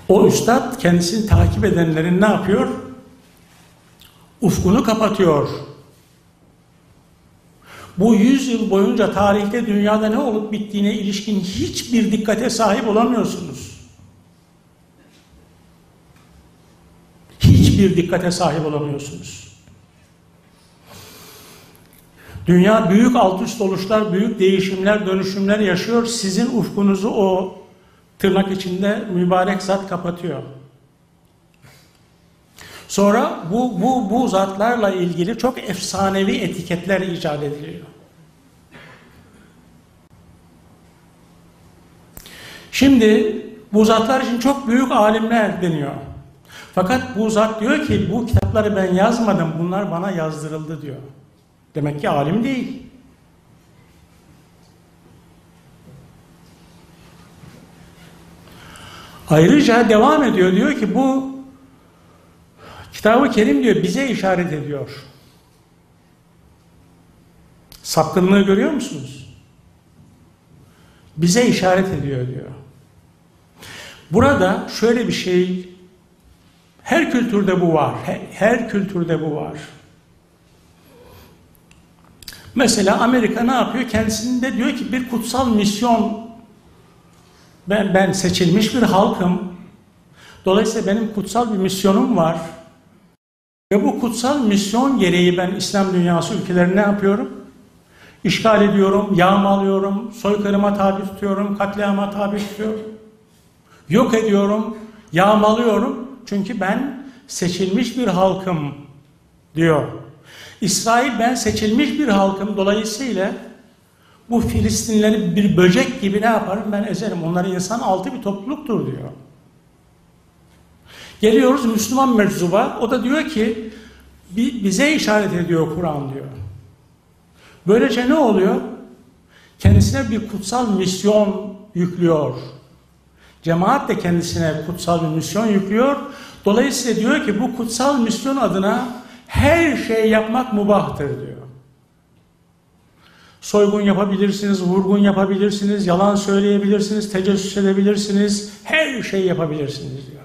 O üstad kendisini takip edenlerin ne yapıyor? Ufkunu kapatıyor. Bu yüz yıl boyunca tarihte dünyada ne olup bittiğine ilişkin hiçbir dikkate sahip olamıyorsunuz. Hiçbir dikkate sahip olamıyorsunuz. Dünya büyük alt üst oluşlar, büyük değişimler, dönüşümler yaşıyor. Sizin ufkunuzu o tırnak içinde mübarek zat kapatıyor. Sonra bu, bu, bu zatlarla ilgili çok efsanevi etiketler icat ediliyor. Şimdi bu zatlar için çok büyük alimler deniyor. Fakat bu zat diyor ki bu kitapları ben yazmadım bunlar bana yazdırıldı diyor. Demek ki alim değil. Ayrıca devam ediyor diyor ki bu kitabı kerim diyor bize işaret ediyor. Sapkınlığı görüyor musunuz? Bize işaret ediyor diyor. Burada şöyle bir şey her kültürde bu var. Her, her kültürde bu var. Mesela Amerika ne yapıyor? Kendisinde diyor ki bir kutsal misyon ben, ben seçilmiş bir halkım. Dolayısıyla benim kutsal bir misyonum var. Ve bu kutsal misyon gereği ben İslam dünyası ülkelerini ne yapıyorum? İşgal ediyorum, yağmalıyorum, soykırıma tabi tutuyorum, katliama tabi tutuyorum. Yok ediyorum, yağmalıyorum. Çünkü ben seçilmiş bir halkım diyor. İsrail ben seçilmiş bir halkım dolayısıyla bu Filistinleri bir böcek gibi ne yaparım ben ezerim. Onlar insan altı bir topluluktur diyor. Geliyoruz Müslüman meczuba. O da diyor ki bize işaret ediyor Kur'an diyor. Böylece ne oluyor? Kendisine bir kutsal misyon yüklüyor. Cemaat de kendisine kutsal bir misyon yüklüyor. Dolayısıyla diyor ki bu kutsal misyon adına her şey yapmak mubahtır diyor. Soygun yapabilirsiniz, vurgun yapabilirsiniz, yalan söyleyebilirsiniz, tecessüs edebilirsiniz, her şey yapabilirsiniz diyor.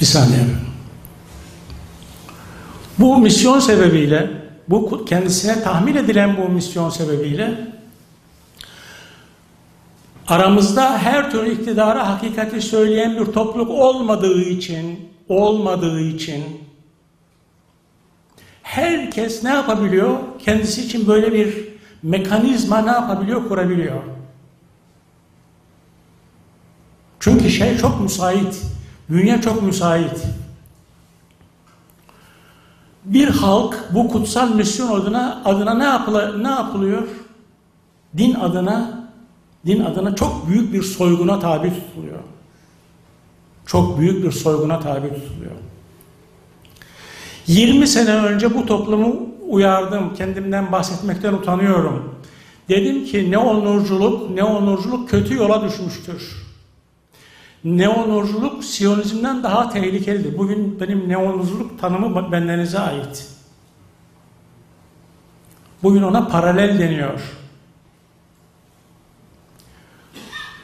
Bir saniye. Bu misyon sebebiyle, bu kendisine tahmin edilen bu misyon sebebiyle aramızda her türlü iktidara hakikati söyleyen bir topluluk olmadığı için, olmadığı için herkes ne yapabiliyor? Kendisi için böyle bir mekanizma ne yapabiliyor? Kurabiliyor. Çünkü şey çok müsait. Dünya çok müsait. Bir halk bu kutsal misyon adına adına ne yapıla, ne yapılıyor? Din adına din adına çok büyük bir soyguna tabi tutuluyor. Çok büyük bir soyguna tabi tutuluyor. 20 sene önce bu toplumu uyardım. Kendimden bahsetmekten utanıyorum. Dedim ki ne onurculuk ne onurculuk kötü yola düşmüştür. Neonurculuk Siyonizmden daha tehlikelidir. Bugün benim neonurculuk tanımı bendenize ait. Bugün ona paralel deniyor.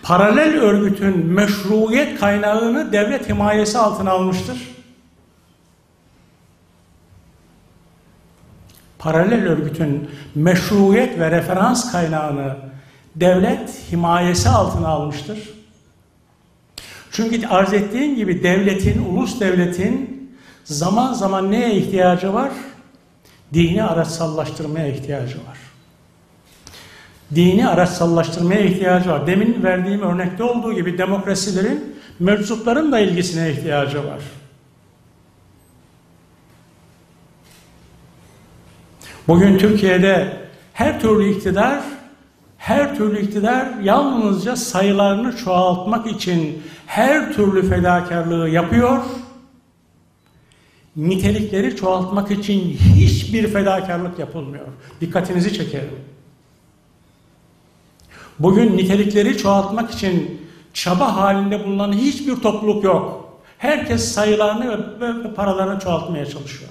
Paralel örgütün meşruiyet kaynağını devlet himayesi altına almıştır. Paralel örgütün meşruiyet ve referans kaynağını devlet himayesi altına almıştır. Çünkü arz ettiğim gibi devletin, ulus devletin zaman zaman neye ihtiyacı var? Dini araçsallaştırmaya ihtiyacı var. Dini araçsallaştırmaya ihtiyacı var. Demin verdiğim örnekte olduğu gibi demokrasilerin, meczupların da ilgisine ihtiyacı var. Bugün Türkiye'de her türlü iktidar her türlü iktidar yalnızca sayılarını çoğaltmak için her türlü fedakarlığı yapıyor. Nitelikleri çoğaltmak için hiçbir fedakarlık yapılmıyor. Dikkatinizi çekerim. Bugün nitelikleri çoğaltmak için çaba halinde bulunan hiçbir topluluk yok. Herkes sayılarını ve paralarını çoğaltmaya çalışıyor.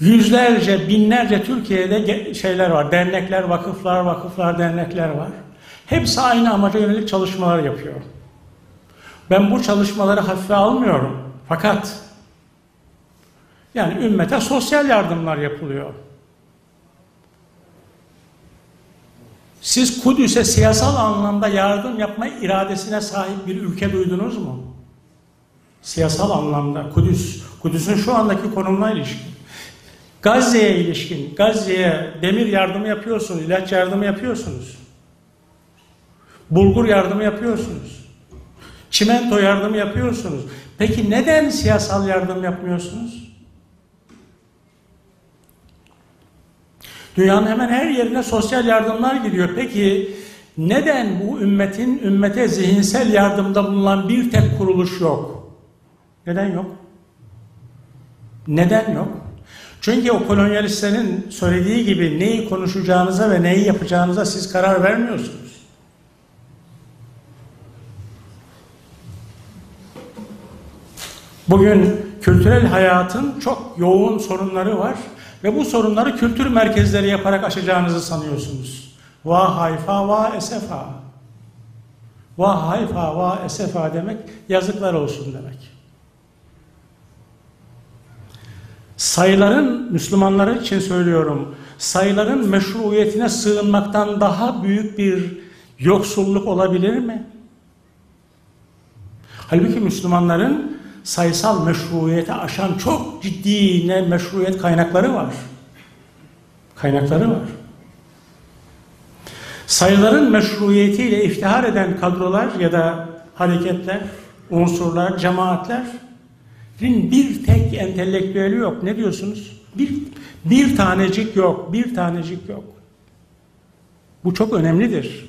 Yüzlerce, binlerce Türkiye'de şeyler var. Dernekler, vakıflar, vakıflar, dernekler var. Hepsi aynı amaca yönelik çalışmalar yapıyor. Ben bu çalışmaları hafife almıyorum. Fakat yani ümmete sosyal yardımlar yapılıyor. Siz Kudüs'e siyasal anlamda yardım yapma iradesine sahip bir ülke duydunuz mu? Siyasal anlamda Kudüs, Kudüs'ün şu andaki konumuna ilişkin. Gazze'ye ilişkin, Gazze'ye demir yardımı yapıyorsunuz, ilaç yardımı yapıyorsunuz. Bulgur yardımı yapıyorsunuz. Çimento yardımı yapıyorsunuz. Peki neden siyasal yardım yapmıyorsunuz? Dünyanın hemen her yerine sosyal yardımlar gidiyor. Peki neden bu ümmetin ümmete zihinsel yardımda bulunan bir tek kuruluş yok? Neden yok? Neden yok? Çünkü o kolonyalistlerin söylediği gibi neyi konuşacağınıza ve neyi yapacağınıza siz karar vermiyorsunuz. Bugün kültürel hayatın çok yoğun sorunları var ve bu sorunları kültür merkezleri yaparak aşacağınızı sanıyorsunuz. Va hayfa va esefa. Va hayfa va esefa demek yazıklar olsun demek. Sayıların Müslümanlar için söylüyorum sayıların meşruiyetine sığınmaktan daha büyük bir yoksulluk olabilir mi? Halbuki Müslümanların sayısal meşruiyete aşan çok ciddi ne meşruiyet kaynakları var. Kaynakları var. Sayıların meşruiyetiyle iftihar eden kadrolar ya da hareketler, unsurlar, cemaatler bir tek entelektüeli yok. Ne diyorsunuz? Bir, bir tanecik yok. Bir tanecik yok. Bu çok önemlidir.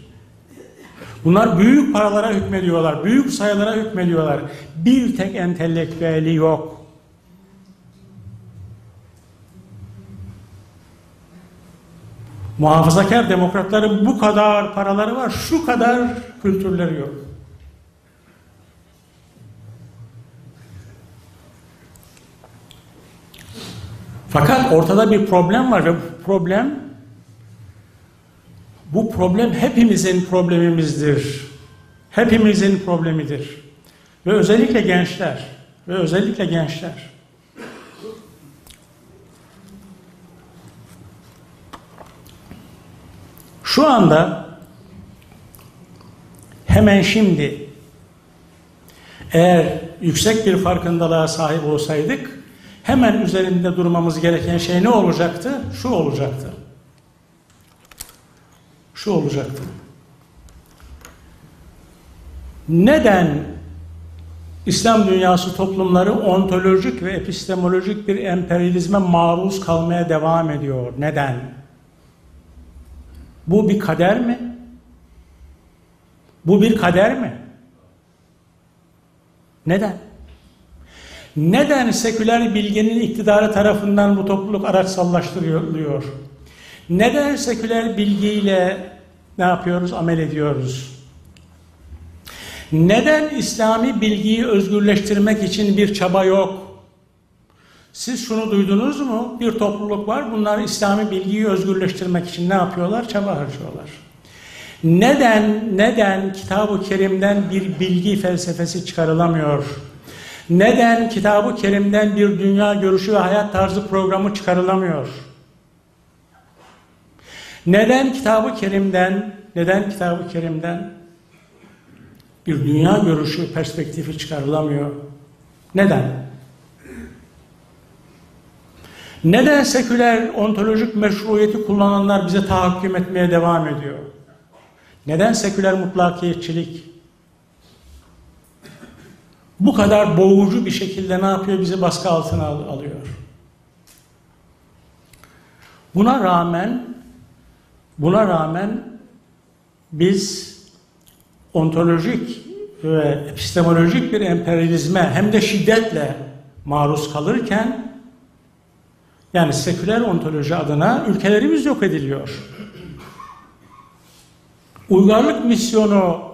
Bunlar büyük paralara hükmediyorlar. Büyük sayılara hükmediyorlar. Bir tek entelektüeli yok. Muhafazakar demokratların bu kadar paraları var, şu kadar kültürleri yok. Fakat ortada bir problem var ve bu problem bu problem hepimizin problemimizdir. Hepimizin problemidir. Ve özellikle gençler ve özellikle gençler. Şu anda hemen şimdi eğer yüksek bir farkındalığa sahip olsaydık hemen üzerinde durmamız gereken şey ne olacaktı? Şu olacaktı. Şu olacaktı. Neden İslam dünyası toplumları ontolojik ve epistemolojik bir emperyalizme maruz kalmaya devam ediyor. Neden? Bu bir kader mi? Bu bir kader mi? Neden? Neden seküler bilginin iktidarı tarafından bu topluluk araçsallaştırılıyor? Neden seküler bilgiyle ne yapıyoruz? Amel ediyoruz. Neden İslami bilgiyi özgürleştirmek için bir çaba yok? Siz şunu duydunuz mu? Bir topluluk var. Bunlar İslami bilgiyi özgürleştirmek için ne yapıyorlar? Çaba harcıyorlar. Neden, neden Kitab-ı Kerim'den bir bilgi felsefesi çıkarılamıyor? Neden Kitab-ı Kerim'den bir dünya görüşü ve hayat tarzı programı çıkarılamıyor? Neden Kitab-ı Kerim'den, neden Kitab-ı Kerim'den bir dünya görüşü perspektifi çıkarılamıyor? Neden? Neden seküler ontolojik meşruiyeti kullananlar bize tahakküm etmeye devam ediyor? Neden seküler mutlakiyetçilik bu kadar boğucu bir şekilde ne yapıyor? Bizi baskı altına alıyor. Buna rağmen buna rağmen biz ontolojik ve epistemolojik bir emperyalizme hem de şiddetle maruz kalırken yani seküler ontoloji adına ülkelerimiz yok ediliyor. Uygarlık misyonu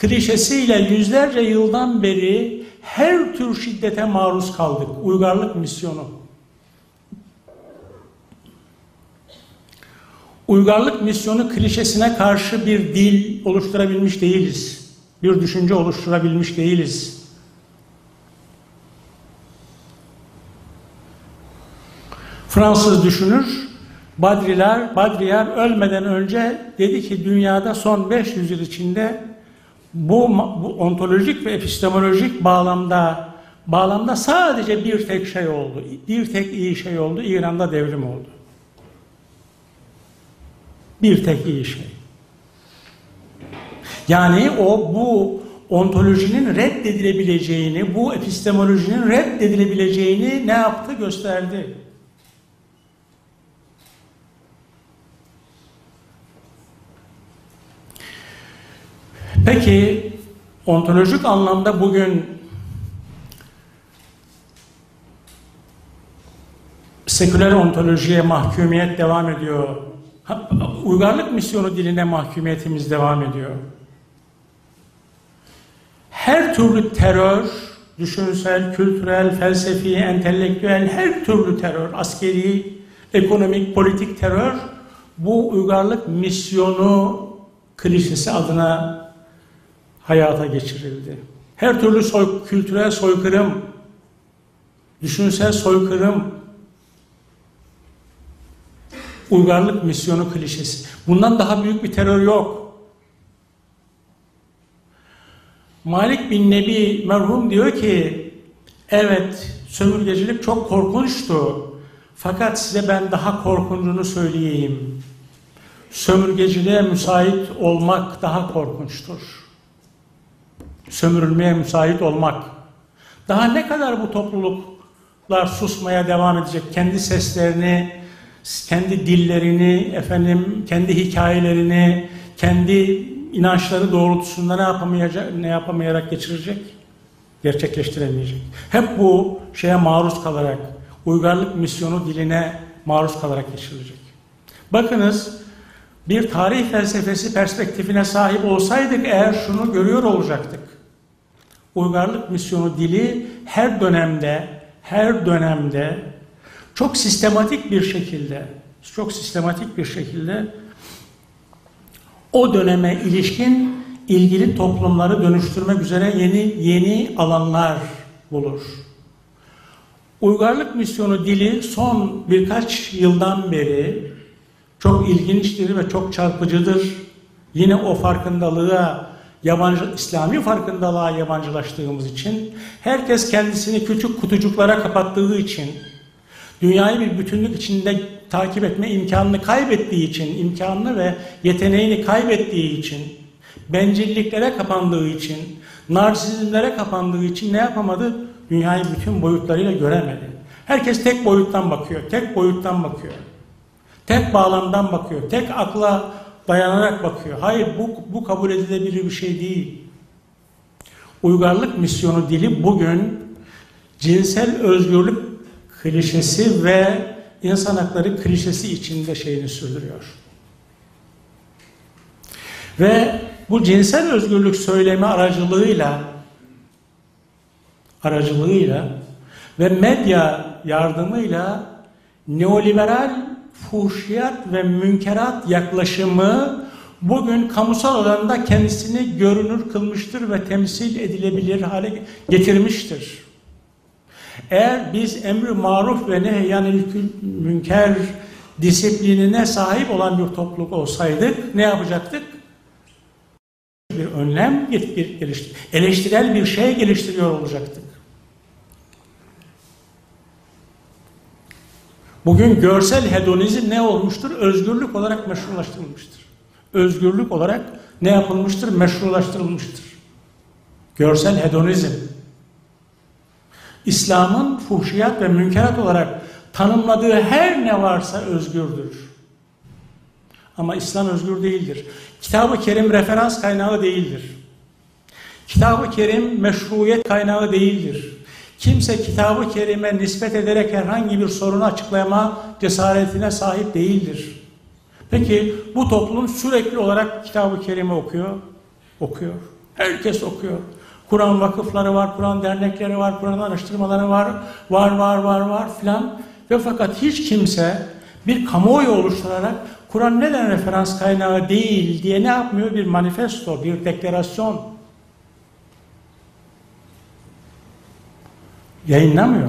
klişesiyle yüzlerce yıldan beri her tür şiddete maruz kaldık. Uygarlık misyonu. Uygarlık misyonu klişesine karşı bir dil oluşturabilmiş değiliz. Bir düşünce oluşturabilmiş değiliz. Fransız düşünür Badriler, Badriyar ölmeden önce dedi ki dünyada son 500 yıl içinde bu, bu ontolojik ve epistemolojik bağlamda bağlamda sadece bir tek şey oldu. Bir tek iyi şey oldu. İran'da devrim oldu. Bir tek iyi şey. Yani o bu ontolojinin reddedilebileceğini, bu epistemolojinin reddedilebileceğini ne yaptı? Gösterdi. Peki ontolojik anlamda bugün seküler ontolojiye mahkumiyet devam ediyor. Uygarlık misyonu diline mahkumiyetimiz devam ediyor. Her türlü terör, düşünsel, kültürel, felsefi, entelektüel her türlü terör, askeri, ekonomik, politik terör bu uygarlık misyonu klişesi adına hayata geçirildi. Her türlü soy, kültürel soykırım, düşünsel soykırım, uygarlık misyonu klişesi. Bundan daha büyük bir terör yok. Malik bin Nebi merhum diyor ki, evet sömürgecilik çok korkunçtu. Fakat size ben daha korkuncunu söyleyeyim. Sömürgeciliğe müsait olmak daha korkunçtur sömürülmeye müsait olmak. Daha ne kadar bu topluluklar susmaya devam edecek? Kendi seslerini, kendi dillerini, efendim kendi hikayelerini, kendi inançları doğrultusunda ne yapamayacak, ne yapamayarak geçirecek? Gerçekleştiremeyecek. Hep bu şeye maruz kalarak, uygarlık misyonu diline maruz kalarak geçirilecek. Bakınız, bir tarih felsefesi perspektifine sahip olsaydık eğer şunu görüyor olacaktık uygarlık misyonu dili her dönemde, her dönemde çok sistematik bir şekilde, çok sistematik bir şekilde o döneme ilişkin ilgili toplumları dönüştürmek üzere yeni yeni alanlar bulur. Uygarlık misyonu dili son birkaç yıldan beri çok ilginçtir ve çok çarpıcıdır. Yine o farkındalığa yabancı İslami farkındalığa yabancılaştığımız için, herkes kendisini küçük kutucuklara kapattığı için, dünyayı bir bütünlük içinde takip etme imkanını kaybettiği için, imkanını ve yeteneğini kaybettiği için, bencilliklere kapandığı için, Narsizmlere kapandığı için ne yapamadı? Dünyayı bütün boyutlarıyla göremedi. Herkes tek boyuttan bakıyor, tek boyuttan bakıyor. Tek bağlamdan bakıyor, tek akla dayanarak bakıyor. Hayır bu, bu kabul edilebilir bir şey değil. Uygarlık misyonu dili bugün cinsel özgürlük klişesi ve insan hakları klişesi içinde şeyini sürdürüyor. Ve bu cinsel özgürlük söylemi aracılığıyla aracılığıyla ve medya yardımıyla neoliberal fuhşiyat ve münkerat yaklaşımı bugün kamusal alanda kendisini görünür kılmıştır ve temsil edilebilir hale getirmiştir. Eğer biz emri maruf ve nehyanil münker disiplinine sahip olan bir topluluk olsaydık ne yapacaktık? Bir önlem geliştir, eleştirel bir şey geliştiriyor olacaktık. Bugün görsel hedonizm ne olmuştur? Özgürlük olarak meşrulaştırılmıştır. Özgürlük olarak ne yapılmıştır? Meşrulaştırılmıştır. Görsel hedonizm. İslam'ın fuhşiyat ve münkerat olarak tanımladığı her ne varsa özgürdür. Ama İslam özgür değildir. Kitab-ı Kerim referans kaynağı değildir. Kitab-ı Kerim meşruiyet kaynağı değildir. Kimse kitabı kerime nispet ederek herhangi bir sorunu açıklama cesaretine sahip değildir. Peki bu toplum sürekli olarak kitabı kerime okuyor. Okuyor. Herkes okuyor. Kur'an vakıfları var, Kur'an dernekleri var, Kur'an araştırmaları var, var var var var filan. Ve fakat hiç kimse bir kamuoyu oluşturarak Kur'an neden referans kaynağı değil diye ne yapmıyor? Bir manifesto, bir deklarasyon, yayınlamıyor.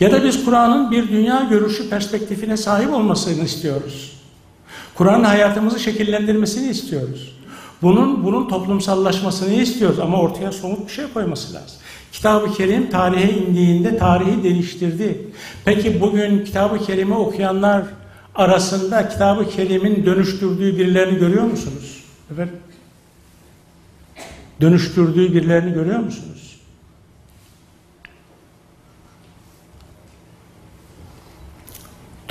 Ya da biz Kur'an'ın bir dünya görüşü perspektifine sahip olmasını istiyoruz. Kur'an'ın hayatımızı şekillendirmesini istiyoruz. Bunun bunun toplumsallaşmasını istiyoruz ama ortaya somut bir şey koyması lazım. Kitab-ı Kerim tarihe indiğinde tarihi değiştirdi. Peki bugün Kitab-ı Kerim'i okuyanlar arasında Kitab-ı Kerim'in dönüştürdüğü birilerini görüyor musunuz? Evet. Dönüştürdüğü birilerini görüyor musunuz?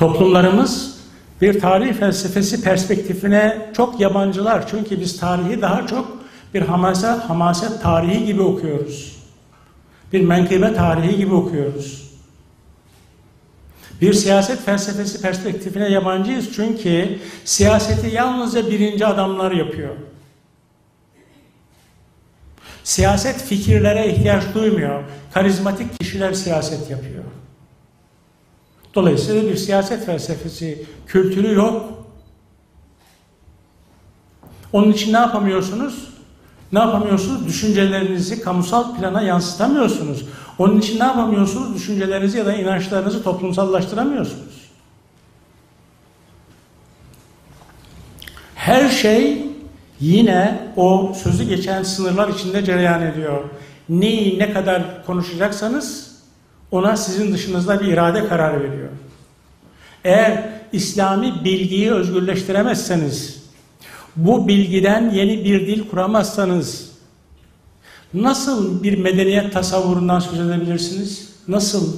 Toplumlarımız bir tarih felsefesi perspektifine çok yabancılar. Çünkü biz tarihi daha çok bir hamaset, hamaset tarihi gibi okuyoruz. Bir menkıbe tarihi gibi okuyoruz. Bir siyaset felsefesi perspektifine yabancıyız çünkü siyaseti yalnızca birinci adamlar yapıyor. Siyaset fikirlere ihtiyaç duymuyor. Karizmatik kişiler siyaset yapıyor. Dolayısıyla bir siyaset felsefesi kültürü yok. Onun için ne yapamıyorsunuz? Ne yapamıyorsunuz? Düşüncelerinizi kamusal plana yansıtamıyorsunuz. Onun için ne yapamıyorsunuz? Düşüncelerinizi ya da inançlarınızı toplumsallaştıramıyorsunuz. Her şey yine o sözü geçen sınırlar içinde cereyan ediyor. Neyi ne kadar konuşacaksanız ona sizin dışınızda bir irade karar veriyor. Eğer İslami bilgiyi özgürleştiremezseniz, bu bilgiden yeni bir dil kuramazsanız, nasıl bir medeniyet tasavvurundan söz edebilirsiniz? Nasıl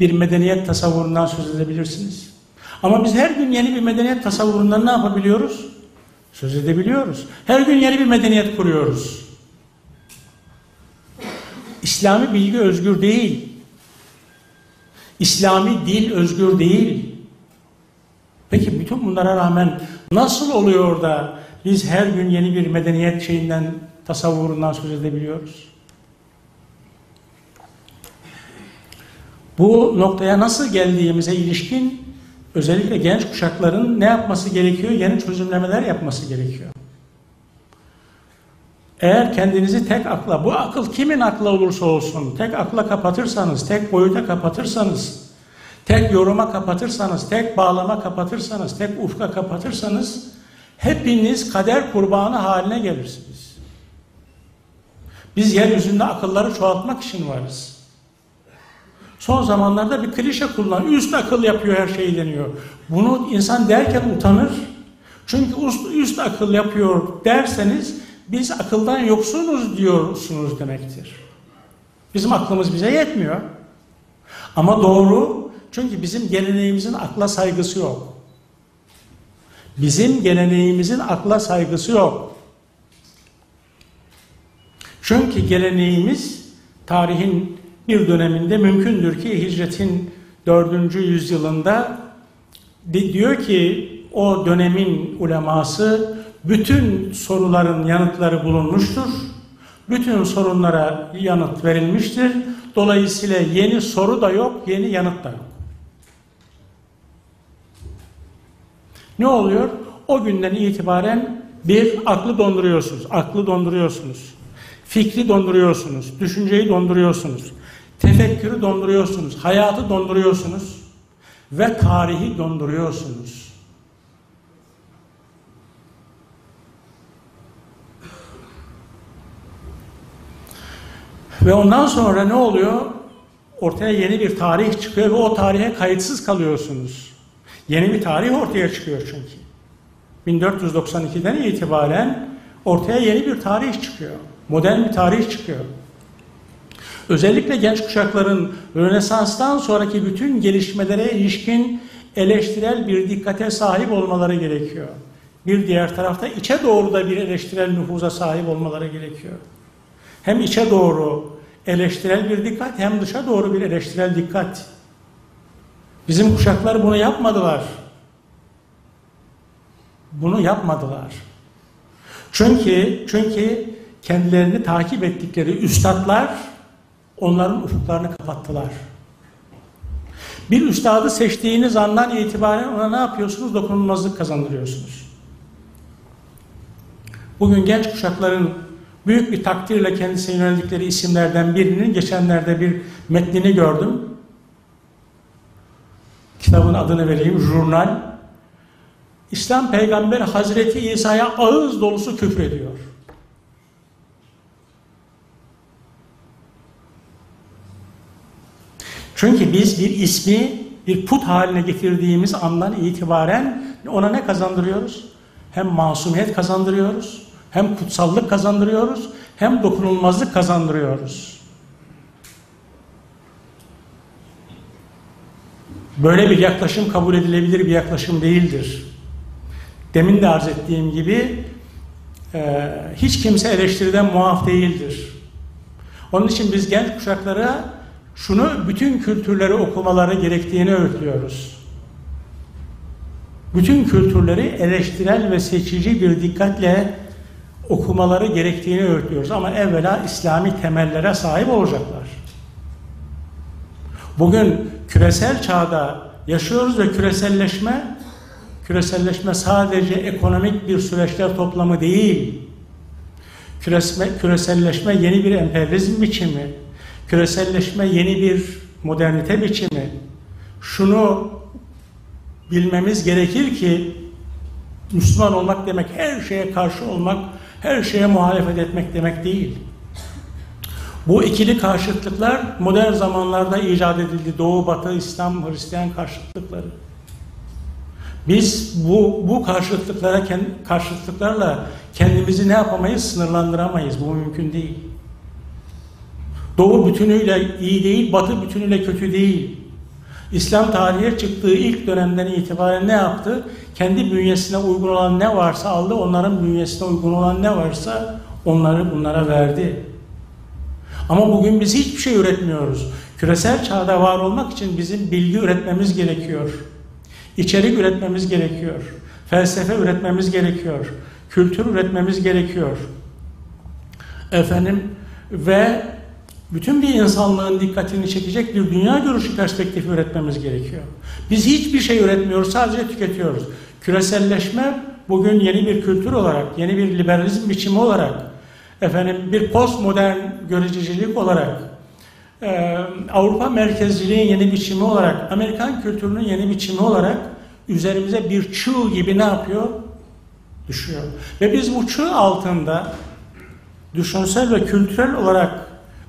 bir medeniyet tasavvurundan söz edebilirsiniz? Ama biz her gün yeni bir medeniyet tasavvurundan ne yapabiliyoruz? Söz edebiliyoruz. Her gün yeni bir medeniyet kuruyoruz. İslami bilgi özgür değil. İslami dil özgür değil. Peki bütün bunlara rağmen nasıl oluyor da biz her gün yeni bir medeniyet şeyinden, tasavvurundan söz edebiliyoruz? Bu noktaya nasıl geldiğimize ilişkin özellikle genç kuşakların ne yapması gerekiyor? Yeni çözümlemeler yapması gerekiyor. Eğer kendinizi tek akla, bu akıl kimin akla olursa olsun, tek akla kapatırsanız, tek boyuta kapatırsanız, tek yoruma kapatırsanız, tek bağlama kapatırsanız, tek ufka kapatırsanız, hepiniz kader kurbanı haline gelirsiniz. Biz yeryüzünde akılları çoğaltmak için varız. Son zamanlarda bir klişe kullan, üst akıl yapıyor her şeyi deniyor. Bunu insan derken utanır. Çünkü üst, üst akıl yapıyor derseniz biz akıldan yoksunuz diyorsunuz demektir. Bizim aklımız bize yetmiyor. Ama doğru çünkü bizim geleneğimizin akla saygısı yok. Bizim geleneğimizin akla saygısı yok. Çünkü geleneğimiz tarihin bir döneminde mümkündür ki hicretin 4. yüzyılında diyor ki o dönemin uleması bütün soruların yanıtları bulunmuştur. Bütün sorunlara yanıt verilmiştir. Dolayısıyla yeni soru da yok, yeni yanıt da yok. Ne oluyor? O günden itibaren bir aklı donduruyorsunuz, aklı donduruyorsunuz. Fikri donduruyorsunuz, düşünceyi donduruyorsunuz. Tefekkürü donduruyorsunuz, hayatı donduruyorsunuz ve tarihi donduruyorsunuz. Ve ondan sonra ne oluyor? Ortaya yeni bir tarih çıkıyor ve o tarihe kayıtsız kalıyorsunuz. Yeni bir tarih ortaya çıkıyor çünkü. 1492'den itibaren ortaya yeni bir tarih çıkıyor. Modern bir tarih çıkıyor. Özellikle genç kuşakların Rönesans'tan sonraki bütün gelişmelere ilişkin eleştirel bir dikkate sahip olmaları gerekiyor. Bir diğer tarafta içe doğru da bir eleştirel nüfuza sahip olmaları gerekiyor. Hem içe doğru eleştirel bir dikkat hem dışa doğru bir eleştirel dikkat. Bizim kuşaklar bunu yapmadılar. Bunu yapmadılar. Çünkü çünkü kendilerini takip ettikleri üstadlar onların ufuklarını kapattılar. Bir üstadı seçtiğiniz andan itibaren ona ne yapıyorsunuz? Dokunulmazlık kazandırıyorsunuz. Bugün genç kuşakların büyük bir takdirle kendisine yöneldikleri isimlerden birinin geçenlerde bir metnini gördüm. Kitabın adını vereyim. Jurnal. İslam peygamber Hazreti İsa'ya ağız dolusu küfür ediyor. Çünkü biz bir ismi bir put haline getirdiğimiz andan itibaren ona ne kazandırıyoruz? Hem masumiyet kazandırıyoruz, hem kutsallık kazandırıyoruz, hem dokunulmazlık kazandırıyoruz. Böyle bir yaklaşım kabul edilebilir bir yaklaşım değildir. Demin de arz ettiğim gibi e, hiç kimse eleştiriden muaf değildir. Onun için biz genç kuşaklara şunu bütün kültürleri okumaları gerektiğini öğütlüyoruz. Bütün kültürleri eleştirel ve seçici bir dikkatle okumaları gerektiğini öğütlüyoruz. Ama evvela İslami temellere sahip olacaklar. Bugün küresel çağda yaşıyoruz ve küreselleşme küreselleşme sadece ekonomik bir süreçler toplamı değil. Küresme, küreselleşme yeni bir emperyalizm biçimi, küreselleşme yeni bir modernite biçimi. Şunu bilmemiz gerekir ki Müslüman olmak demek her şeye karşı olmak, her şeye muhalefet etmek demek değil. Bu ikili karşıtlıklar modern zamanlarda icat edildi. Doğu, Batı, İslam, Hristiyan karşıtlıkları. Biz bu bu karşıtlıklara karşıtlıklarla kendimizi ne yapamayız? Sınırlandıramayız. Bu mümkün değil. Doğu bütünüyle iyi değil, Batı bütünüyle kötü değil. İslam tarihe çıktığı ilk dönemden itibaren ne yaptı? Kendi bünyesine uygun olan ne varsa aldı, onların bünyesine uygun olan ne varsa onları bunlara verdi. Ama bugün biz hiçbir şey üretmiyoruz. Küresel çağda var olmak için bizim bilgi üretmemiz gerekiyor. İçerik üretmemiz gerekiyor. Felsefe üretmemiz gerekiyor. Kültür üretmemiz gerekiyor. Efendim ve bütün bir insanlığın dikkatini çekecek bir dünya görüşü perspektifi üretmemiz gerekiyor. Biz hiçbir şey üretmiyoruz, sadece tüketiyoruz. Küreselleşme bugün yeni bir kültür olarak, yeni bir liberalizm biçimi olarak, efendim bir postmodern görececilik olarak, e, Avrupa merkezciliğin yeni biçimi olarak, Amerikan kültürünün yeni biçimi olarak üzerimize bir çığ gibi ne yapıyor? Düşüyor. Ve biz bu çığ altında düşünsel ve kültürel olarak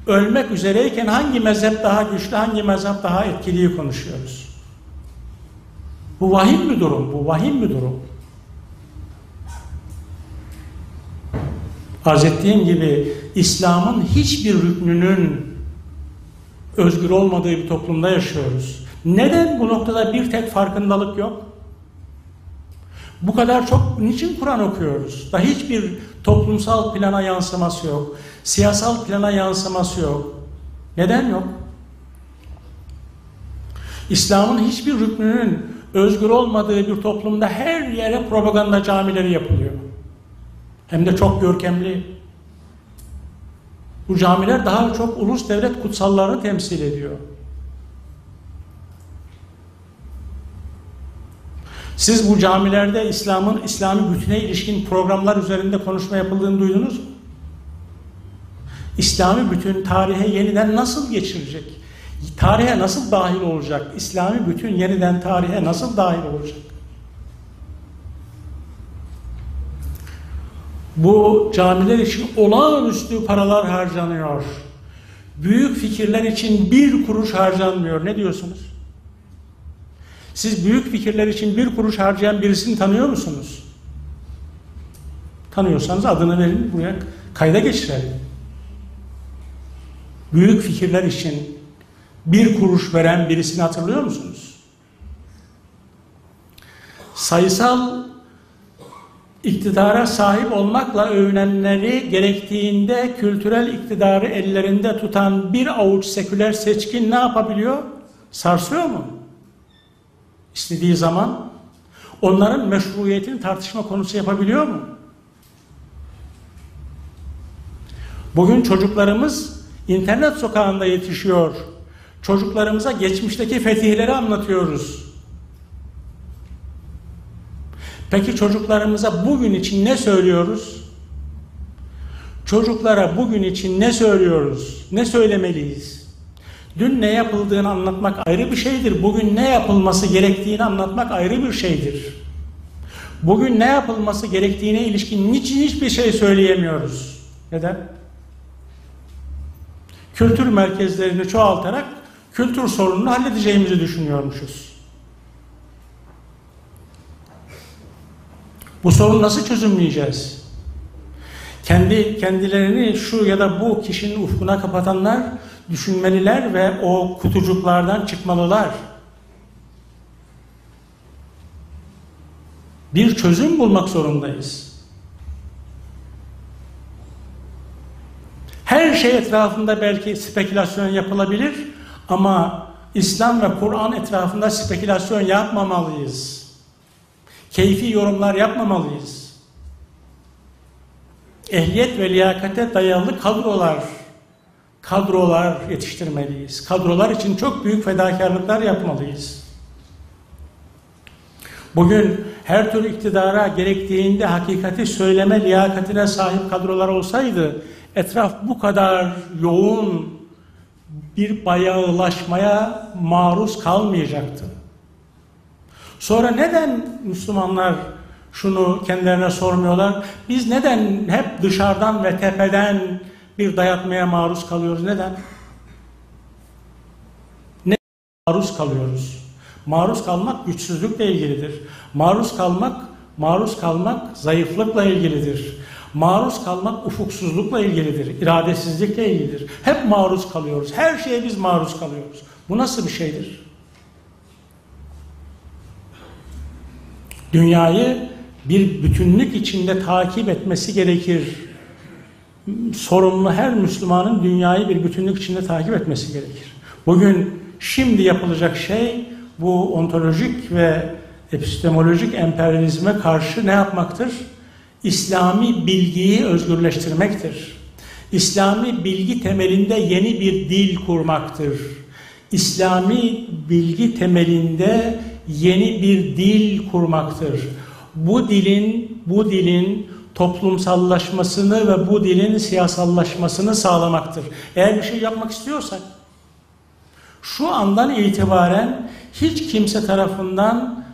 ölmek üzereyken hangi mezhep daha güçlü, hangi mezhep daha etkiliyi konuşuyoruz. Bu vahim bir durum, bu vahim bir durum. arz ettiğim gibi İslam'ın hiçbir rüknünün özgür olmadığı bir toplumda yaşıyoruz. Neden bu noktada bir tek farkındalık yok? Bu kadar çok niçin Kur'an okuyoruz? Da hiçbir toplumsal plana yansıması yok. Siyasal plana yansıması yok. Neden yok? İslam'ın hiçbir rüknünün özgür olmadığı bir toplumda her yere propaganda camileri yapılıyor. Hem de çok görkemli. Bu camiler daha çok ulus devlet kutsallarını temsil ediyor. Siz bu camilerde İslam'ın İslami bütüne ilişkin programlar üzerinde konuşma yapıldığını duydunuz mu? İslami bütün tarihe yeniden nasıl geçirecek? Tarihe nasıl dahil olacak? İslami bütün yeniden tarihe nasıl dahil olacak? Bu camiler için olağanüstü paralar harcanıyor. Büyük fikirler için bir kuruş harcanmıyor. Ne diyorsunuz? Siz büyük fikirler için bir kuruş harcayan birisini tanıyor musunuz? Tanıyorsanız adını verin buraya kayda geçirelim. Büyük fikirler için bir kuruş veren birisini hatırlıyor musunuz? Sayısal iktidara sahip olmakla övünenleri gerektiğinde kültürel iktidarı ellerinde tutan bir avuç seküler seçkin ne yapabiliyor? Sarsıyor mu? İstediği zaman onların meşruiyetini tartışma konusu yapabiliyor mu? Bugün çocuklarımız internet sokağında yetişiyor. Çocuklarımıza geçmişteki fetihleri anlatıyoruz. Peki çocuklarımıza bugün için ne söylüyoruz? Çocuklara bugün için ne söylüyoruz? Ne söylemeliyiz? Dün ne yapıldığını anlatmak ayrı bir şeydir. Bugün ne yapılması gerektiğini anlatmak ayrı bir şeydir. Bugün ne yapılması gerektiğine ilişkin niçin hiçbir şey söyleyemiyoruz? Neden? Kültür merkezlerini çoğaltarak kültür sorununu halledeceğimizi düşünüyormuşuz. Bu sorunu nasıl çözümleyeceğiz? Kendi kendilerini şu ya da bu kişinin ufkuna kapatanlar düşünmeliler ve o kutucuklardan çıkmalılar. Bir çözüm bulmak zorundayız. Her şey etrafında belki spekülasyon yapılabilir ama İslam ve Kur'an etrafında spekülasyon yapmamalıyız. Keyfi yorumlar yapmamalıyız. Ehliyet ve liyakate dayalı kadrolar kadrolar yetiştirmeliyiz. Kadrolar için çok büyük fedakarlıklar yapmalıyız. Bugün her tür iktidara gerektiğinde hakikati söyleme liyakatine sahip kadrolar olsaydı etraf bu kadar yoğun bir bayağılaşmaya maruz kalmayacaktı. Sonra neden Müslümanlar şunu kendilerine sormuyorlar? Biz neden hep dışarıdan ve tepeden bir dayatmaya maruz kalıyoruz? Neden? Ne maruz kalıyoruz? Maruz kalmak güçsüzlükle ilgilidir. Maruz kalmak, maruz kalmak zayıflıkla ilgilidir. Maruz kalmak ufuksuzlukla ilgilidir, iradesizlikle ilgilidir. Hep maruz kalıyoruz. Her şeye biz maruz kalıyoruz. Bu nasıl bir şeydir? Dünyayı bir bütünlük içinde takip etmesi gerekir. Sorumlu her Müslümanın dünyayı bir bütünlük içinde takip etmesi gerekir. Bugün şimdi yapılacak şey bu ontolojik ve epistemolojik emperyalizme karşı ne yapmaktır? İslami bilgiyi özgürleştirmektir. İslami bilgi temelinde yeni bir dil kurmaktır. İslami bilgi temelinde yeni bir dil kurmaktır. Bu dilin bu dilin toplumsallaşmasını ve bu dilin siyasallaşmasını sağlamaktır. Eğer bir şey yapmak istiyorsak şu andan itibaren hiç kimse tarafından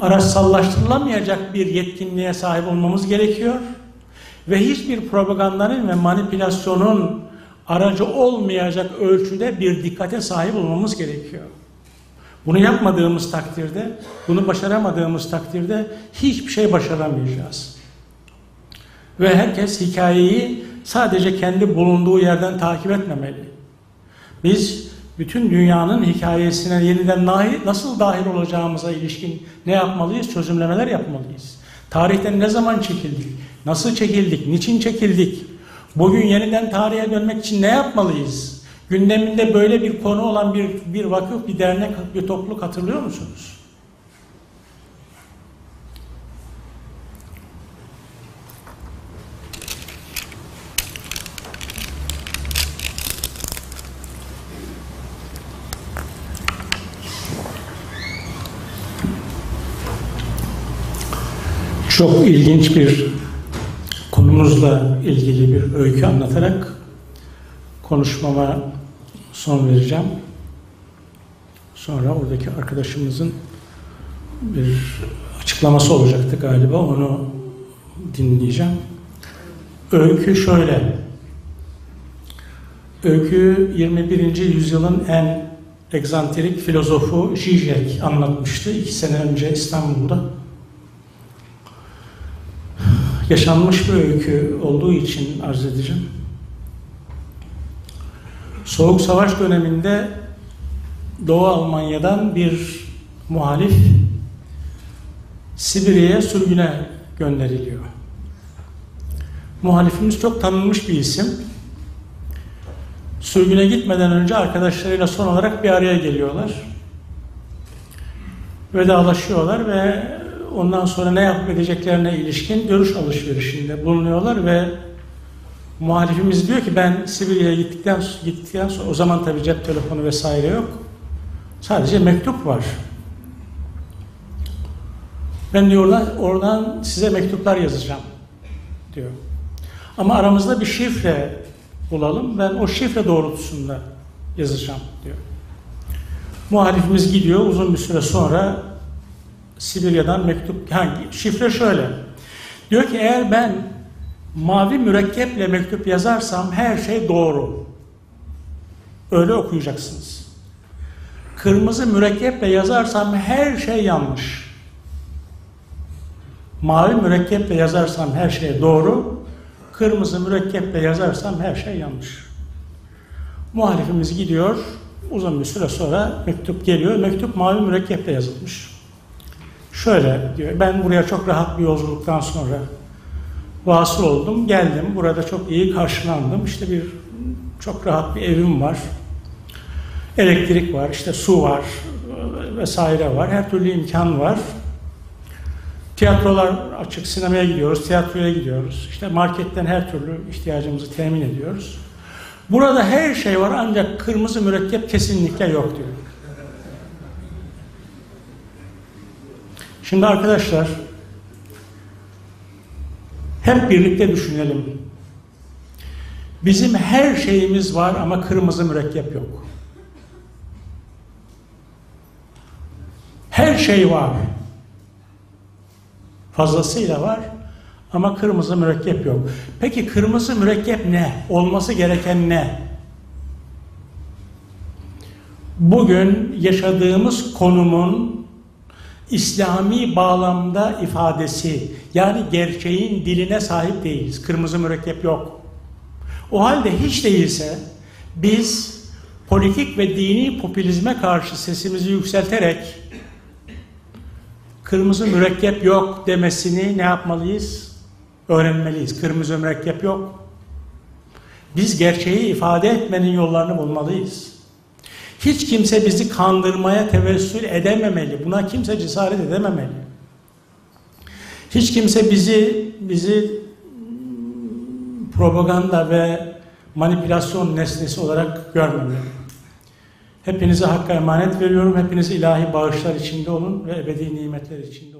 araçsallaştırılamayacak bir yetkinliğe sahip olmamız gerekiyor. Ve hiçbir propagandanın ve manipülasyonun aracı olmayacak ölçüde bir dikkate sahip olmamız gerekiyor. Bunu yapmadığımız takdirde, bunu başaramadığımız takdirde hiçbir şey başaramayacağız. Ve herkes hikayeyi sadece kendi bulunduğu yerden takip etmemeli. Biz bütün dünyanın hikayesine yeniden nasıl dahil olacağımıza ilişkin ne yapmalıyız? Çözümlemeler yapmalıyız. Tarihten ne zaman çekildik? Nasıl çekildik? Niçin çekildik? Bugün yeniden tarihe dönmek için ne yapmalıyız? Gündeminde böyle bir konu olan bir, bir vakıf, bir dernek, bir topluluk hatırlıyor musunuz? Çok ilginç bir konumuzla ilgili bir öykü anlatarak konuşmama son vereceğim. Sonra oradaki arkadaşımızın bir açıklaması olacaktı galiba. Onu dinleyeceğim. Öykü şöyle. Öykü 21. yüzyılın en egzantrik filozofu Zizek anlatmıştı iki sene önce İstanbul'da yaşanmış bir öykü olduğu için arz edeceğim. Soğuk Savaş döneminde Doğu Almanya'dan bir muhalif Sibirya'ya sürgüne gönderiliyor. Muhalifimiz çok tanınmış bir isim. Sürgüne gitmeden önce arkadaşlarıyla son olarak bir araya geliyorlar. Vedalaşıyorlar ve ondan sonra ne yapıp edeceklerine ilişkin görüş alışverişinde bulunuyorlar ve muhalifimiz diyor ki ben Sibirya'ya gittikten, gittikten sonra o zaman tabi cep telefonu vesaire yok. Sadece mektup var. Ben diyor oradan, oradan size mektuplar yazacağım diyor. Ama aramızda bir şifre bulalım. Ben o şifre doğrultusunda yazacağım diyor. Muhalifimiz gidiyor. Uzun bir süre sonra Sibirya'dan mektup, hangi şifre şöyle. Diyor ki eğer ben mavi mürekkeple mektup yazarsam her şey doğru. Öyle okuyacaksınız. Kırmızı mürekkeple yazarsam her şey yanlış. Mavi mürekkeple yazarsam her şey doğru. Kırmızı mürekkeple yazarsam her şey yanlış. Muhalifimiz gidiyor. Uzun bir süre sonra mektup geliyor. Mektup mavi mürekkeple yazılmış. Şöyle diyor, ben buraya çok rahat bir yolculuktan sonra vasıl oldum, geldim. Burada çok iyi karşılandım. İşte bir çok rahat bir evim var. Elektrik var, işte su var vesaire var. Her türlü imkan var. Tiyatrolar açık, sinemaya gidiyoruz, tiyatroya gidiyoruz. İşte marketten her türlü ihtiyacımızı temin ediyoruz. Burada her şey var ancak kırmızı mürekkep kesinlikle yok diyor. Şimdi arkadaşlar hep birlikte düşünelim. Bizim her şeyimiz var ama kırmızı mürekkep yok. Her şey var. Fazlasıyla var ama kırmızı mürekkep yok. Peki kırmızı mürekkep ne? Olması gereken ne? Bugün yaşadığımız konumun İslami bağlamda ifadesi yani gerçeğin diline sahip değiliz. Kırmızı mürekkep yok. O halde hiç değilse biz politik ve dini popülizme karşı sesimizi yükselterek kırmızı mürekkep yok demesini ne yapmalıyız? Öğrenmeliyiz. Kırmızı mürekkep yok. Biz gerçeği ifade etmenin yollarını bulmalıyız. Hiç kimse bizi kandırmaya tevessül edememeli. Buna kimse cesaret edememeli. Hiç kimse bizi bizi propaganda ve manipülasyon nesnesi olarak görmemeli. Hepinize hakka emanet veriyorum. Hepiniz ilahi bağışlar içinde olun ve ebedi nimetler içinde olun.